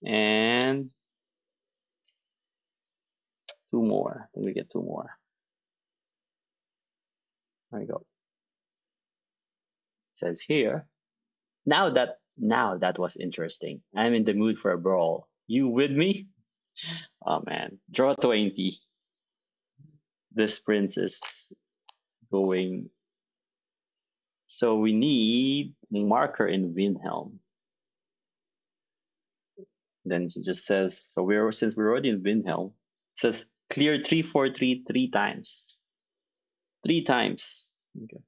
and two more. I think we get two more. There we go. It says here. Now that now that was interesting. I'm in the mood for a brawl. You with me? Oh man, draw 20. This prince is going. So we need marker in Windhelm. Then it just says, so we're since we're already in Windhelm, says clear 343 three times. Three times. Okay.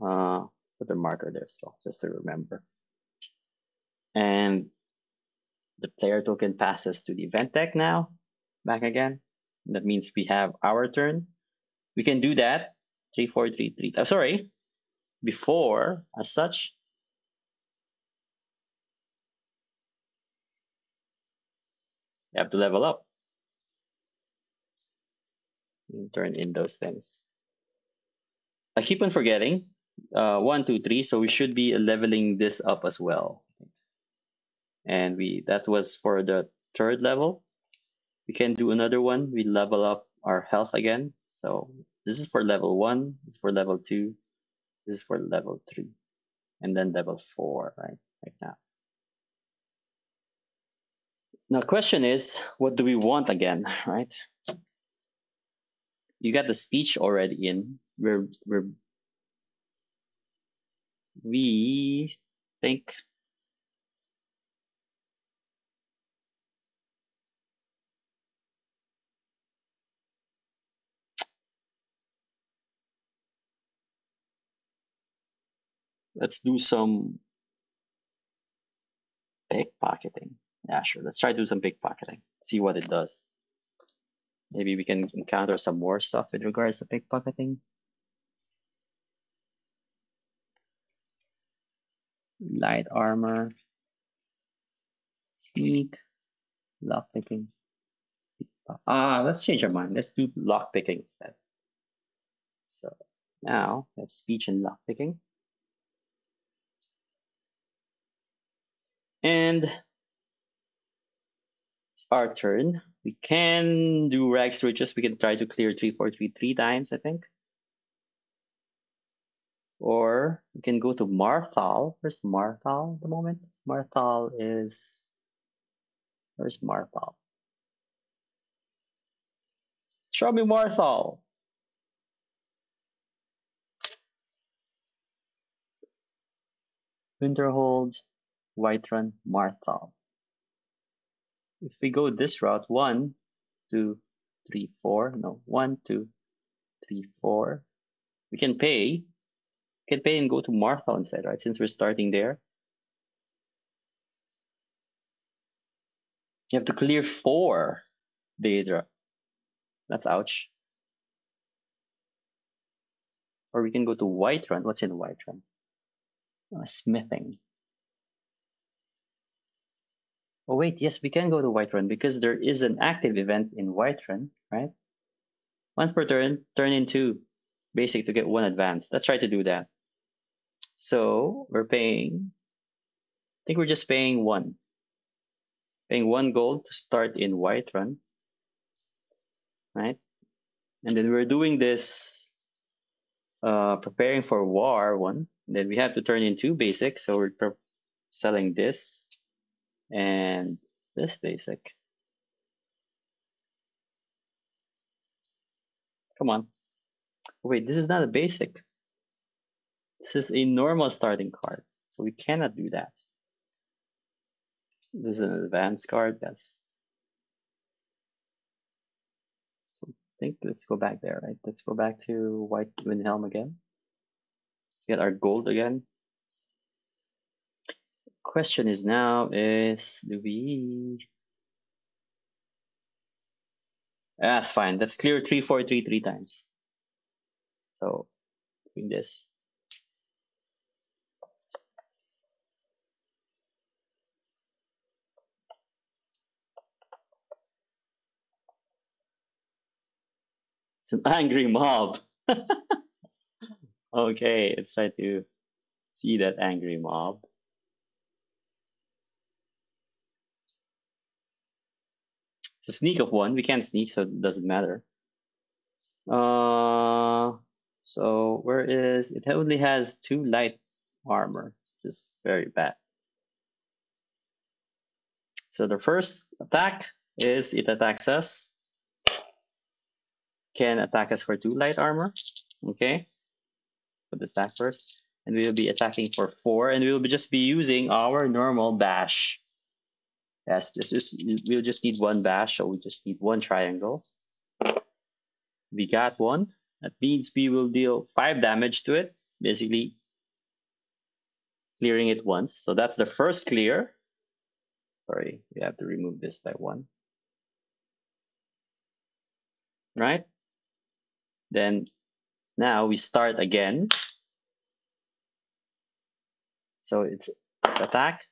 Uh, let's put the marker there as well, just to remember. And the player token passes to the event deck now, back again. That means we have our turn. We can do that. Three, four, three, three. Oh, sorry. Before, as such, you have to level up. And turn in those things. I keep on forgetting. Uh, one, two, three. So we should be leveling this up as well and we that was for the third level we can do another one we level up our health again so this is for level one this is for level two this is for level three and then level four right right now Now, question is, what do we want again, right? You got the speech already in. We're we're we think let's do some pickpocketing. Yeah, sure. Let's try to do some pickpocketing. See what it does. Maybe we can encounter some more stuff with regards to pickpocketing. Light armor, sneak, lockpicking. Ah, let's change our mind. Let's do lockpicking instead. So now we have speech and lockpicking. And it's our turn. We can do rags to riches. We can try to clear three, four, three, three times, I think. Or we can go to Morthal. Where's Morthal at the moment? Morthal is where's Morthal? Show me Morthal. Winterhold, Whiterun, Morthal. If we go this route, one, two, three, four, no, one, two, three, four, we can pay. We can pay and go to Morthal instead, right? Since we're starting there. You have to clear four Daedra. That's ouch. Or we can go to Whiterun. What's in Whiterun? Uh, smithing. Oh wait, yes, we can go to Whiterun because there is an active event in Whiterun, right? Once per turn, turn into basic to get one advance. Let's try to do that. So we're paying, I think we're just paying one. Paying one gold to start in Whiterun, right? And then we're doing this, uh, preparing for war one. Then we have to turn into basic. So we're selling this and this basic. Come on. Wait, this is not a basic. This is a normal starting card, so we cannot do that. This is an advanced card, yes. So I think let's go back there, right? Let's go back to White Windhelm again. Let's get our gold again question is now is do we that's fine. That's clear three four three three times. So doing this. It's an angry mob. Okay let's try to see that angry mob a sneak of one. We can't sneak, so it doesn't matter. Uh, so where is it? Only has two light armor, which is very bad. So the first attack is it attacks us. Can attack us for two light armor. Okay. Put this back first. And we will be attacking for four, and we will be just be using our normal bash. Yes, this is we'll just need one bash, so we just need one triangle. We got one. That means we will deal five damage to it, basically clearing it once. So that's the first clear. Sorry, we have to remove this by one. Right? Then now we start again. So its, its attack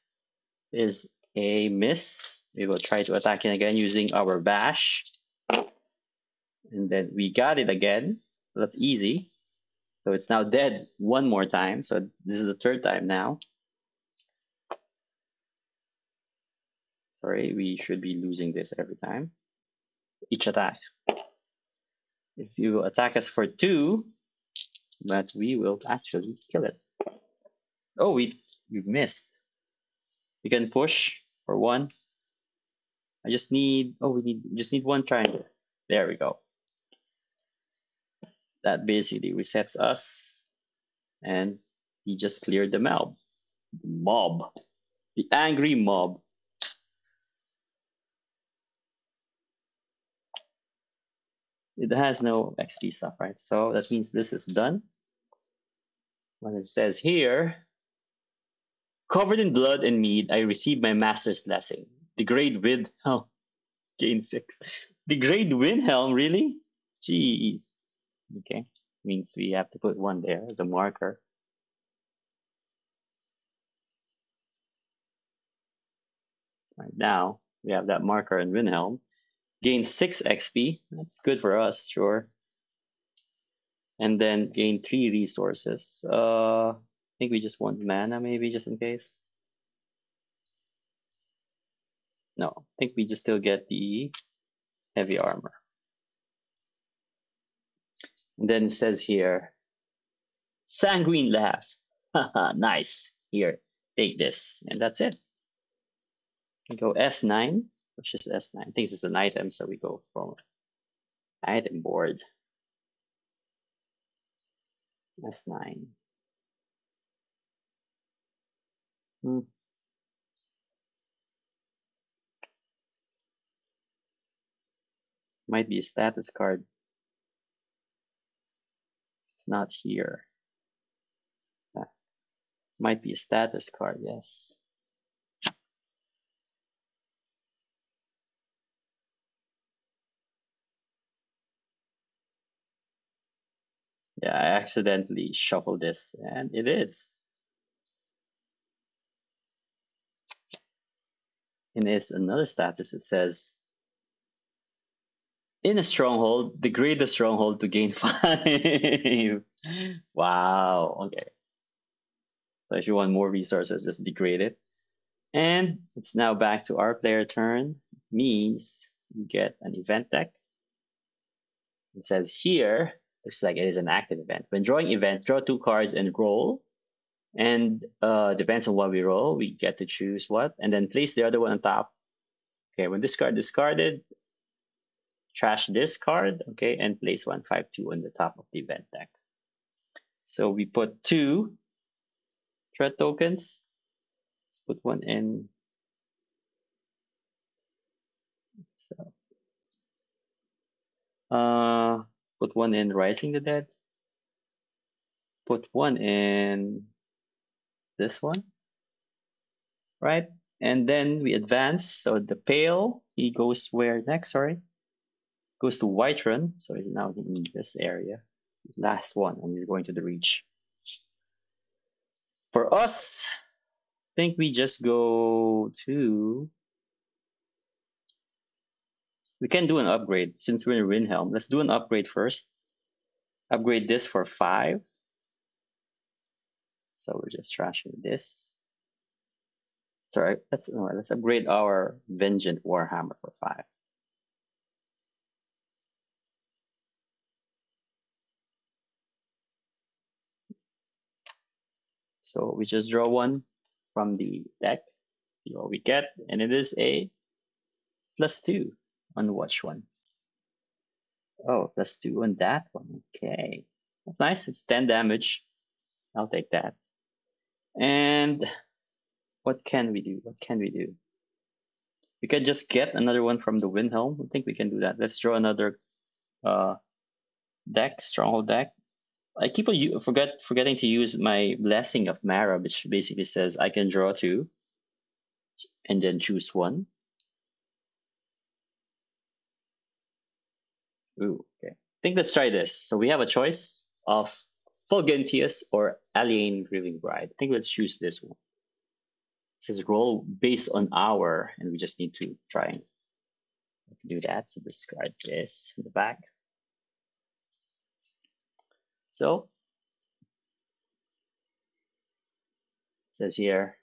is a miss. We will try to attack it again using our bash. And then we got it again. So that's easy. So it's now dead one more time. So this is the third time now. Sorry, we should be losing this every time. Each attack. If you attack us for two, but we will actually kill it. Oh, we, we missed. You can push for one. I just need, oh, we need, just need one triangle. There we go. That basically resets us and he just cleared the mob. The mob. The angry mob. It has no XP stuff, right? So that means this is done. When it says here, covered in blood and mead, I received my master's blessing. The great oh, gain six. The great Windhelm, really? Jeez. Okay, means we have to put one there as a marker. Right now, we have that marker in Windhelm. Gain 6 XP. That's good for us, sure. And then gain 3 resources. Uh, think we just want mana, maybe, just in case. No, I think we just still get the heavy armor. And then it says here, Sanguine laughs. nice. Here, take this. And that's it. We go S9, which is S9. I think is an item, so we go from item board. S9. Hmm. Might be a status card. It's not here. Might be a status card, yes. Yeah, I accidentally shuffled this, and it is. And it's another status. It says, in a stronghold, degrade the stronghold to gain five. wow. Okay. So if you want more resources, just degrade it. And it's now back to our player turn. Means you get an event deck. It says here, looks like it is an active event. When drawing event, draw two cards and roll. And uh, depends on what we roll, we get to choose what, and then place the other one on top. Okay, when this card discarded, trash this card, okay, and place one five two on the top of the event deck. So we put two threat tokens. Let's put one in. So, uh, let's put one in Rising the Dead. Put one in this one, right? And then we advance. So the pale, he goes where next? Sorry, goes to Whiterun. So he's now in this area. Last one, and he's going to the reach. For us, I think we just go to we can do an upgrade since we're in Windhelm. Let's do an upgrade first. Upgrade this for five. So we're just trashing this. Sorry, let's let's upgrade our Vengeant Warhammer for five. So we just draw one from the deck, see what we get, and it is a plus two on which one? Oh, let's on that one. Okay. That's nice. It's 10 damage. I'll take that. And what can we do? What can we do? We can just get another one from the Windhelm. I think we can do that. Let's draw another uh, deck, stronghold deck. I keep forget forgetting to use my blessing of Mara, which basically says I can draw two and then choose one. Ooh, okay. I think let's try this. So we have a choice of Fulgentius or Alien Grieving Bride. I think let's choose this one. It says roll based on hour, and we just need to try and do that. So discard this in the back. So says here,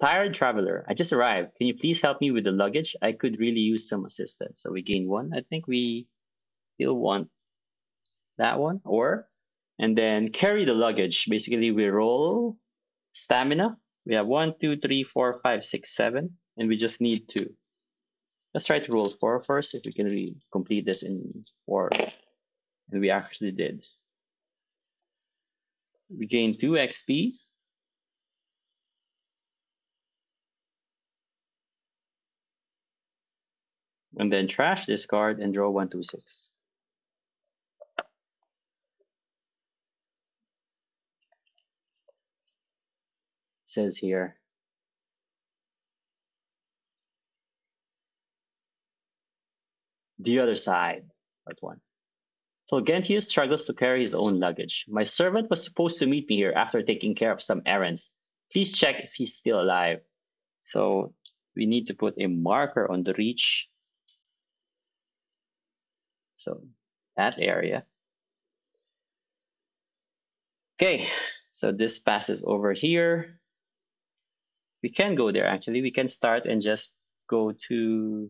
tired traveler, I just arrived. Can you please help me with the luggage? I could really use some assistance. So we gain one. I think we still want that one or and then carry the luggage basically we roll stamina we have one two three four five six seven and we just need two let's try to roll four first if we can really complete this in four. And we actually did. We gained two XP. And then trash this card and draw one, two, six. Says here. The other side, part one. Fulgentius struggles to carry his own luggage. My servant was supposed to meet me here after taking care of some errands. Please check if he's still alive. So we need to put a marker on the reach. So that area. Okay, so this passes over here we can go there actually. We can start and just go to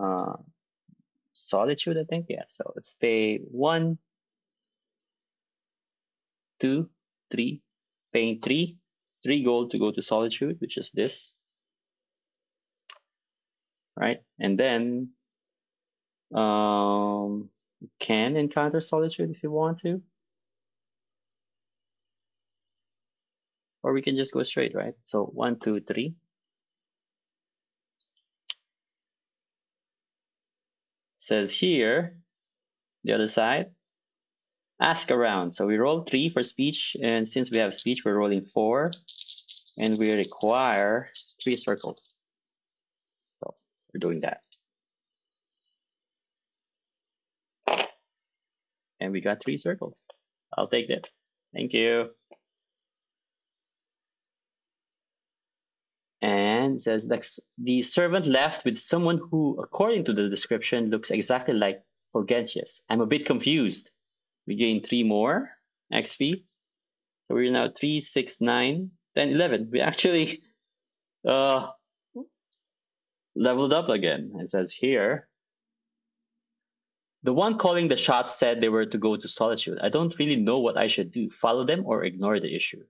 uh, solitude, I think. Yeah, so let's pay one, two, three. It's paying three, three gold to go to solitude, which is this. Right, and then um, can encounter solitude if you want to. Or we can just go straight, right? So one, two, three. Says here, the other side, ask around. So we roll three for speech, and since we have speech, we're rolling four, and we require three circles. So we're doing that. And we got three circles. I'll take that. Thank you. And says the servant left with someone who, according to the description, looks exactly like Fulgentius. I'm a bit confused. We gain three more XP. So we're now 3, 6, 9, 10, 11. We actually uh, leveled up again. It says here. The one calling the shots said they were to go to Solitude. I don't really know what I should do. Follow them or ignore the issue.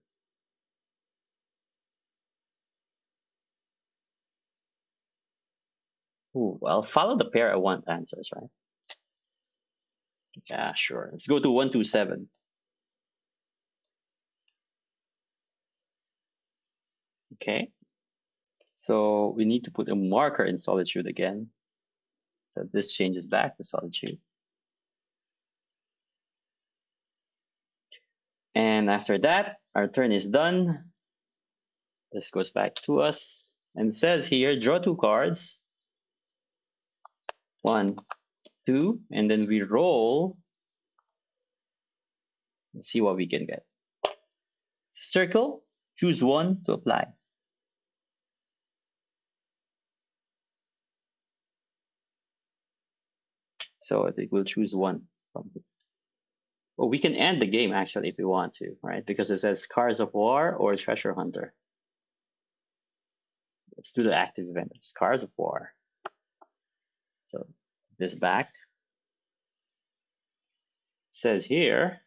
Ooh, well, follow the pair I want answers, right? Yeah, sure. Let's go to 127. Okay. So we need to put a marker in solitude again. So this changes back to solitude. And after that, our turn is done. This goes back to us and says here, draw two cards one, two, and then we roll and see what we can get. Circle, choose one to apply. So I think we'll choose one Well, we can end the game actually if we want to, right? Because it says Scars of War or Treasure Hunter. Let's do the active event, Scars of War. So this back says here,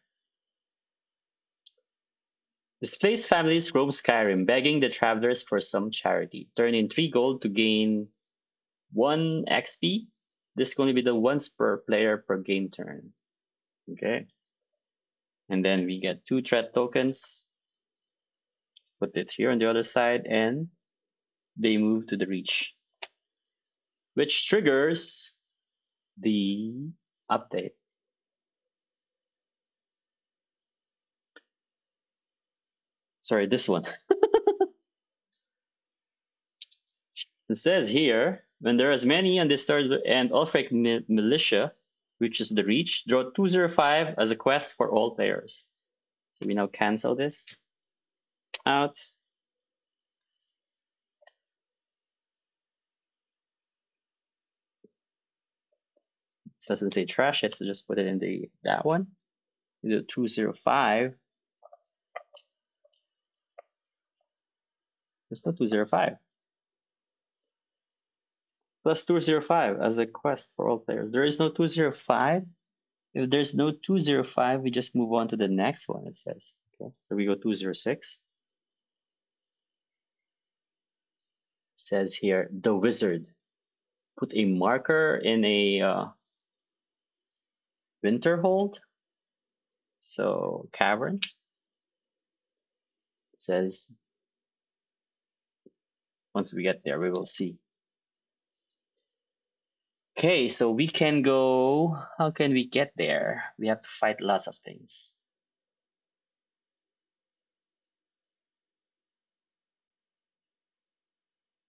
displaced families roam Skyrim, begging the travelers for some charity. Turn in three gold to gain one XP. This is going to be the once per player per game turn. Okay. And then we get two threat tokens. Let's put it here on the other side and they move to the reach which triggers the update. Sorry, this one. it says here, when there are as many undisturbed and Ulfric militia, which is the reach, draw 205 as a quest for all players. So we now cancel this out. This doesn't say trash it, so just put it in the that one. We do 205. There's no 205. Plus 205 as a quest for all players. There is no 205. If there's no 205, we just move on to the next one, it says. Okay, so we go 206. It says here, the wizard. put a marker in a uh, Winterhold. So cavern says once we get there, we will see. Okay, so we can go. How can we get there? We have to fight lots of things.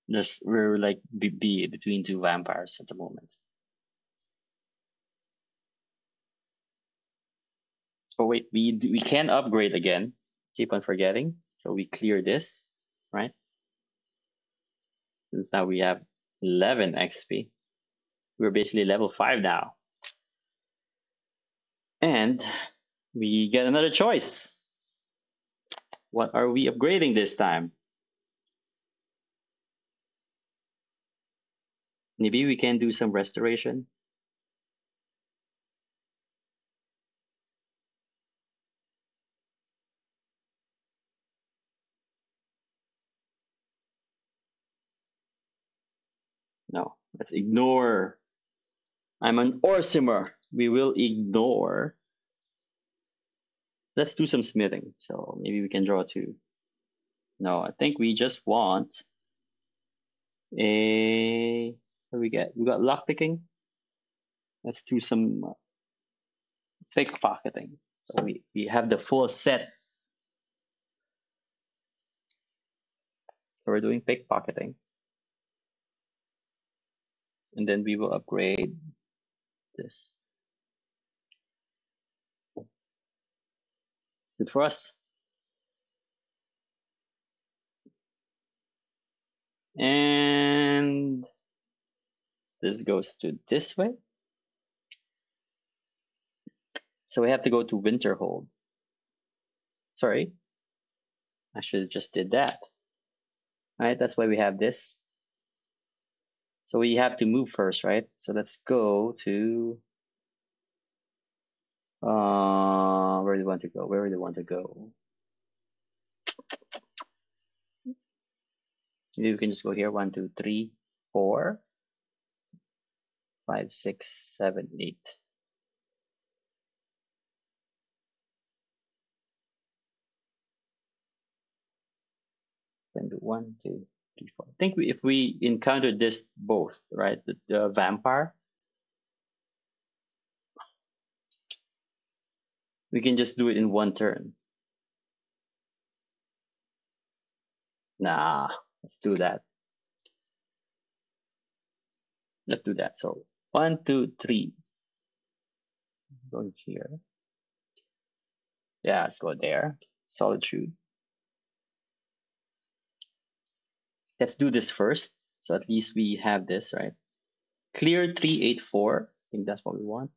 Just we're like be, be between two vampires at the moment. Oh wait, we we can upgrade again. Keep on forgetting. So we clear this, right? Since now we have 11 XP. We're basically level 5 now. And we get another choice. What are we upgrading this time? Maybe we can do some restoration. No, let's ignore. I'm an Orsimer. We will ignore. Let's do some smithing. So maybe we can draw two. No, I think we just want a. What do we get? We got lockpicking. Let's do some uh, pickpocketing. So we, we have the full set. So we're doing pickpocketing and then we will upgrade this. Good for us. And this goes to this way. So we have to go to Winterhold. Sorry, I should have just did that. All right, that's why we have this. So we have to move first, right? So let's go to, uh, where do you want to go? Where do you want to go? Maybe we can just go here. One, two, three, four, five, six, seven, eight. Then do one, two, I think if we encountered this both, right, the, the vampire, we can just do it in one turn. Nah, let's do that. Let's do that. So one, two, three. Going here. Yeah, let's go there. Solitude. Let's do this first. So at least we have this, right? Clear 384. I think that's what we want.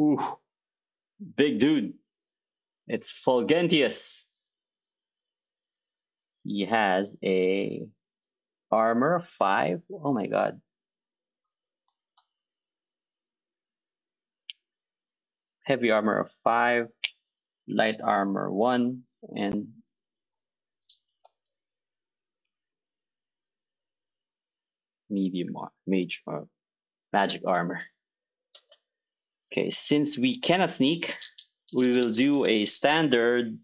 Ooh, big dude. It's Fulgentius. He has a armor five. Oh my god. Heavy armor of 5, light armor 1, and medium mage uh, magic armor. Okay, since we cannot sneak, we will do a standard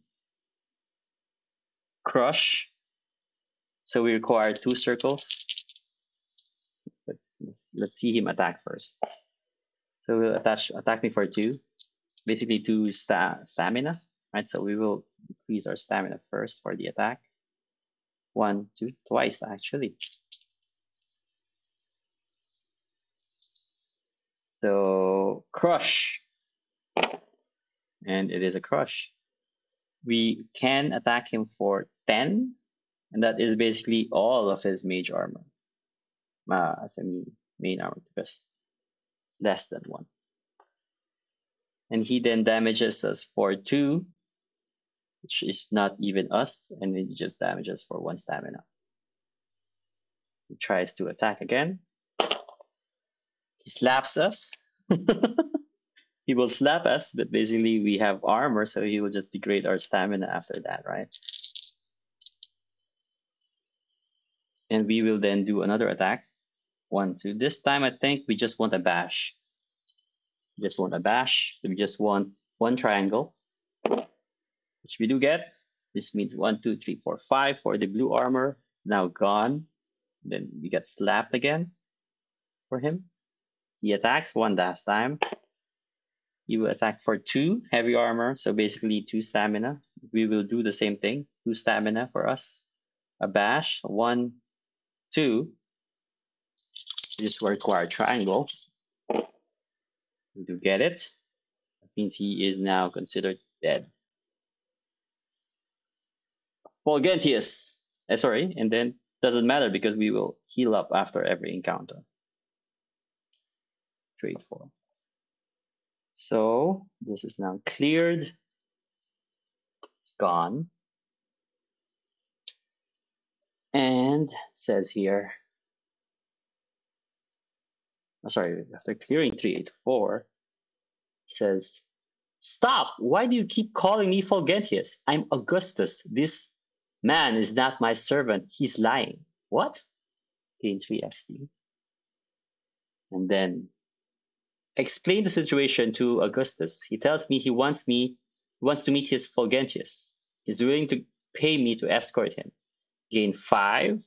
crush. So we require two circles. Let's, let's, let's see him attack first. So we'll attach attack me for two basically two sta stamina, right? So we will increase our stamina first for the attack. One, two, twice actually. So crush. And it is a crush. We can attack him for 10, and that is basically all of his mage armor. Uh, as I mean, main armor, because it's less than one and he then damages us for two, which is not even us, and he just damages for one stamina. He tries to attack again. He slaps us. he will slap us, but basically we have armor, so he will just degrade our stamina after that, right? And we will then do another attack. One, two. This time I think we just want a bash. Just want a bash. We just want one triangle, which we do get. This means one, two, three, four, five for the blue armor. It's now gone. Then we get slapped again for him. He attacks one last time. He will attack for two heavy armor, so basically two stamina. We will do the same thing. Two stamina for us. A bash, one, two. We just require a triangle. Do get it. That means he is now considered dead. Fulgentius. Uh, sorry, and then doesn't matter because we will heal up after every encounter. Trade for. So this is now cleared. It's gone. And says here, sorry, after clearing 384, says, Stop! Why do you keep calling me Fulgentius? I'm Augustus. This Man is not my servant. He's lying. What? Gain 3 XP. And then explain the situation to Augustus. He tells me he wants me he wants to meet his Fulgentius. He's willing to pay me to escort him. Gain five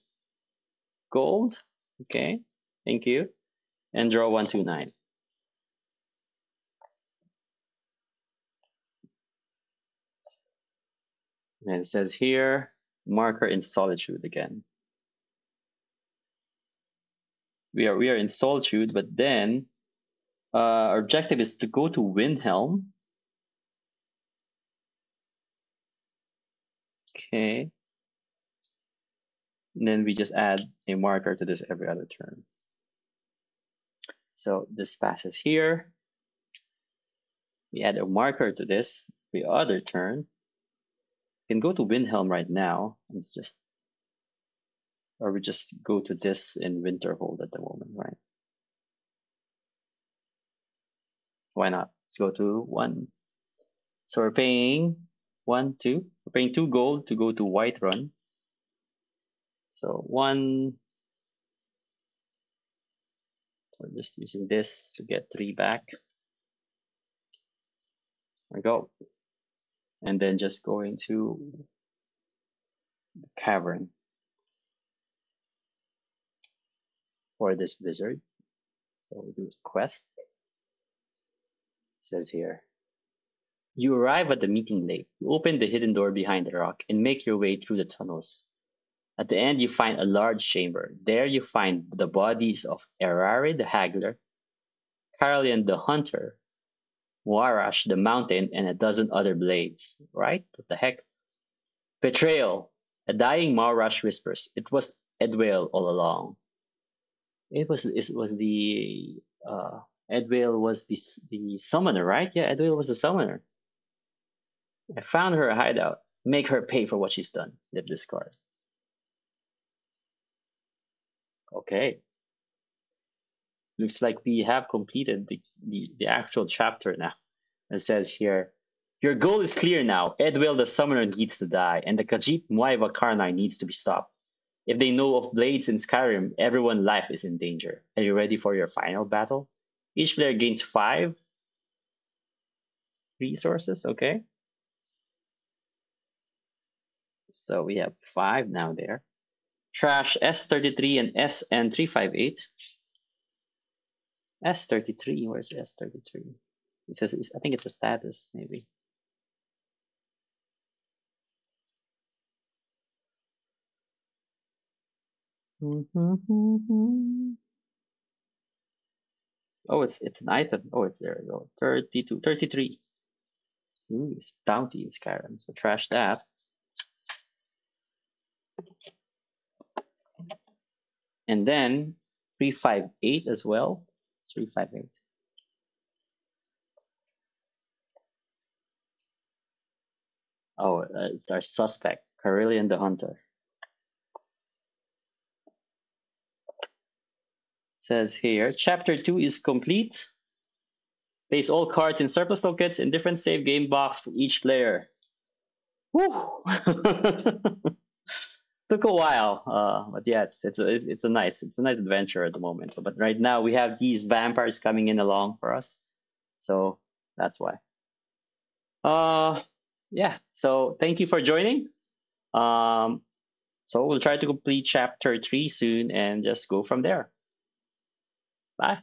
gold. Okay, thank you. And draw one two nine. And it says here marker in solitude again. We are we are in solitude, but then uh, our objective is to go to Windhelm. Okay. And then we just add a marker to this every other turn. So this passes here. We add a marker to this every other turn We can go to Windhelm right now. It's just, or we just go to this in Winterhold at the moment, right? Why not? Let's go to one. So we're paying one, two. We're paying two gold to go to Whiterun. So one. So we're just using this to get three back. There we go and then just go into the cavern for this wizard. So we do a quest. It says here, you arrive at the meeting lake. You open the hidden door behind the rock and make your way through the tunnels. At the end, you find a large chamber. There you find the bodies of Erari the Haggler, Caroleon the Hunter, Moarash the mountain, and a dozen other blades. Right? What the heck? Betrayal. A dying Moarash whispers. It was Edwail all along. It was it was the uh, Edwail was the the summoner, right? Yeah, Edwail was the summoner. I found her a hideout. Make her pay for what she's done. Flip this card. Okay. Looks like we have completed the, the, the actual chapter now. It says here, your goal is clear now. Edwil the Summoner needs to die, and the Khajiit Muaiva Karnai needs to be stopped. If they know of blades in Skyrim, everyone's life is in danger. Are you ready for your final battle? Each player gains five resources, okay? So we have five now there. Trash S33 and SN358. S33, where's S33? It says, I think it's a status, maybe. Oh, it's it's an item. Oh, it's there. We go. 32, 33. Ooh, it's bounty in Skyrim. So trash that. And then 358 as well. It's 358. Oh, uh, it's our suspect, Caroleon the Hunter. Says here, chapter two is complete. Place all cards in surplus tokens in different save game box for each player. Woo! Took a while, uh, but yeah, it's it's a, it's a nice it's a nice adventure at the moment. But right now we have these vampires coming in along for us, so that's why. Uh, yeah. So thank you for joining. Um, so we'll try to complete chapter three soon and just go from there. Bye.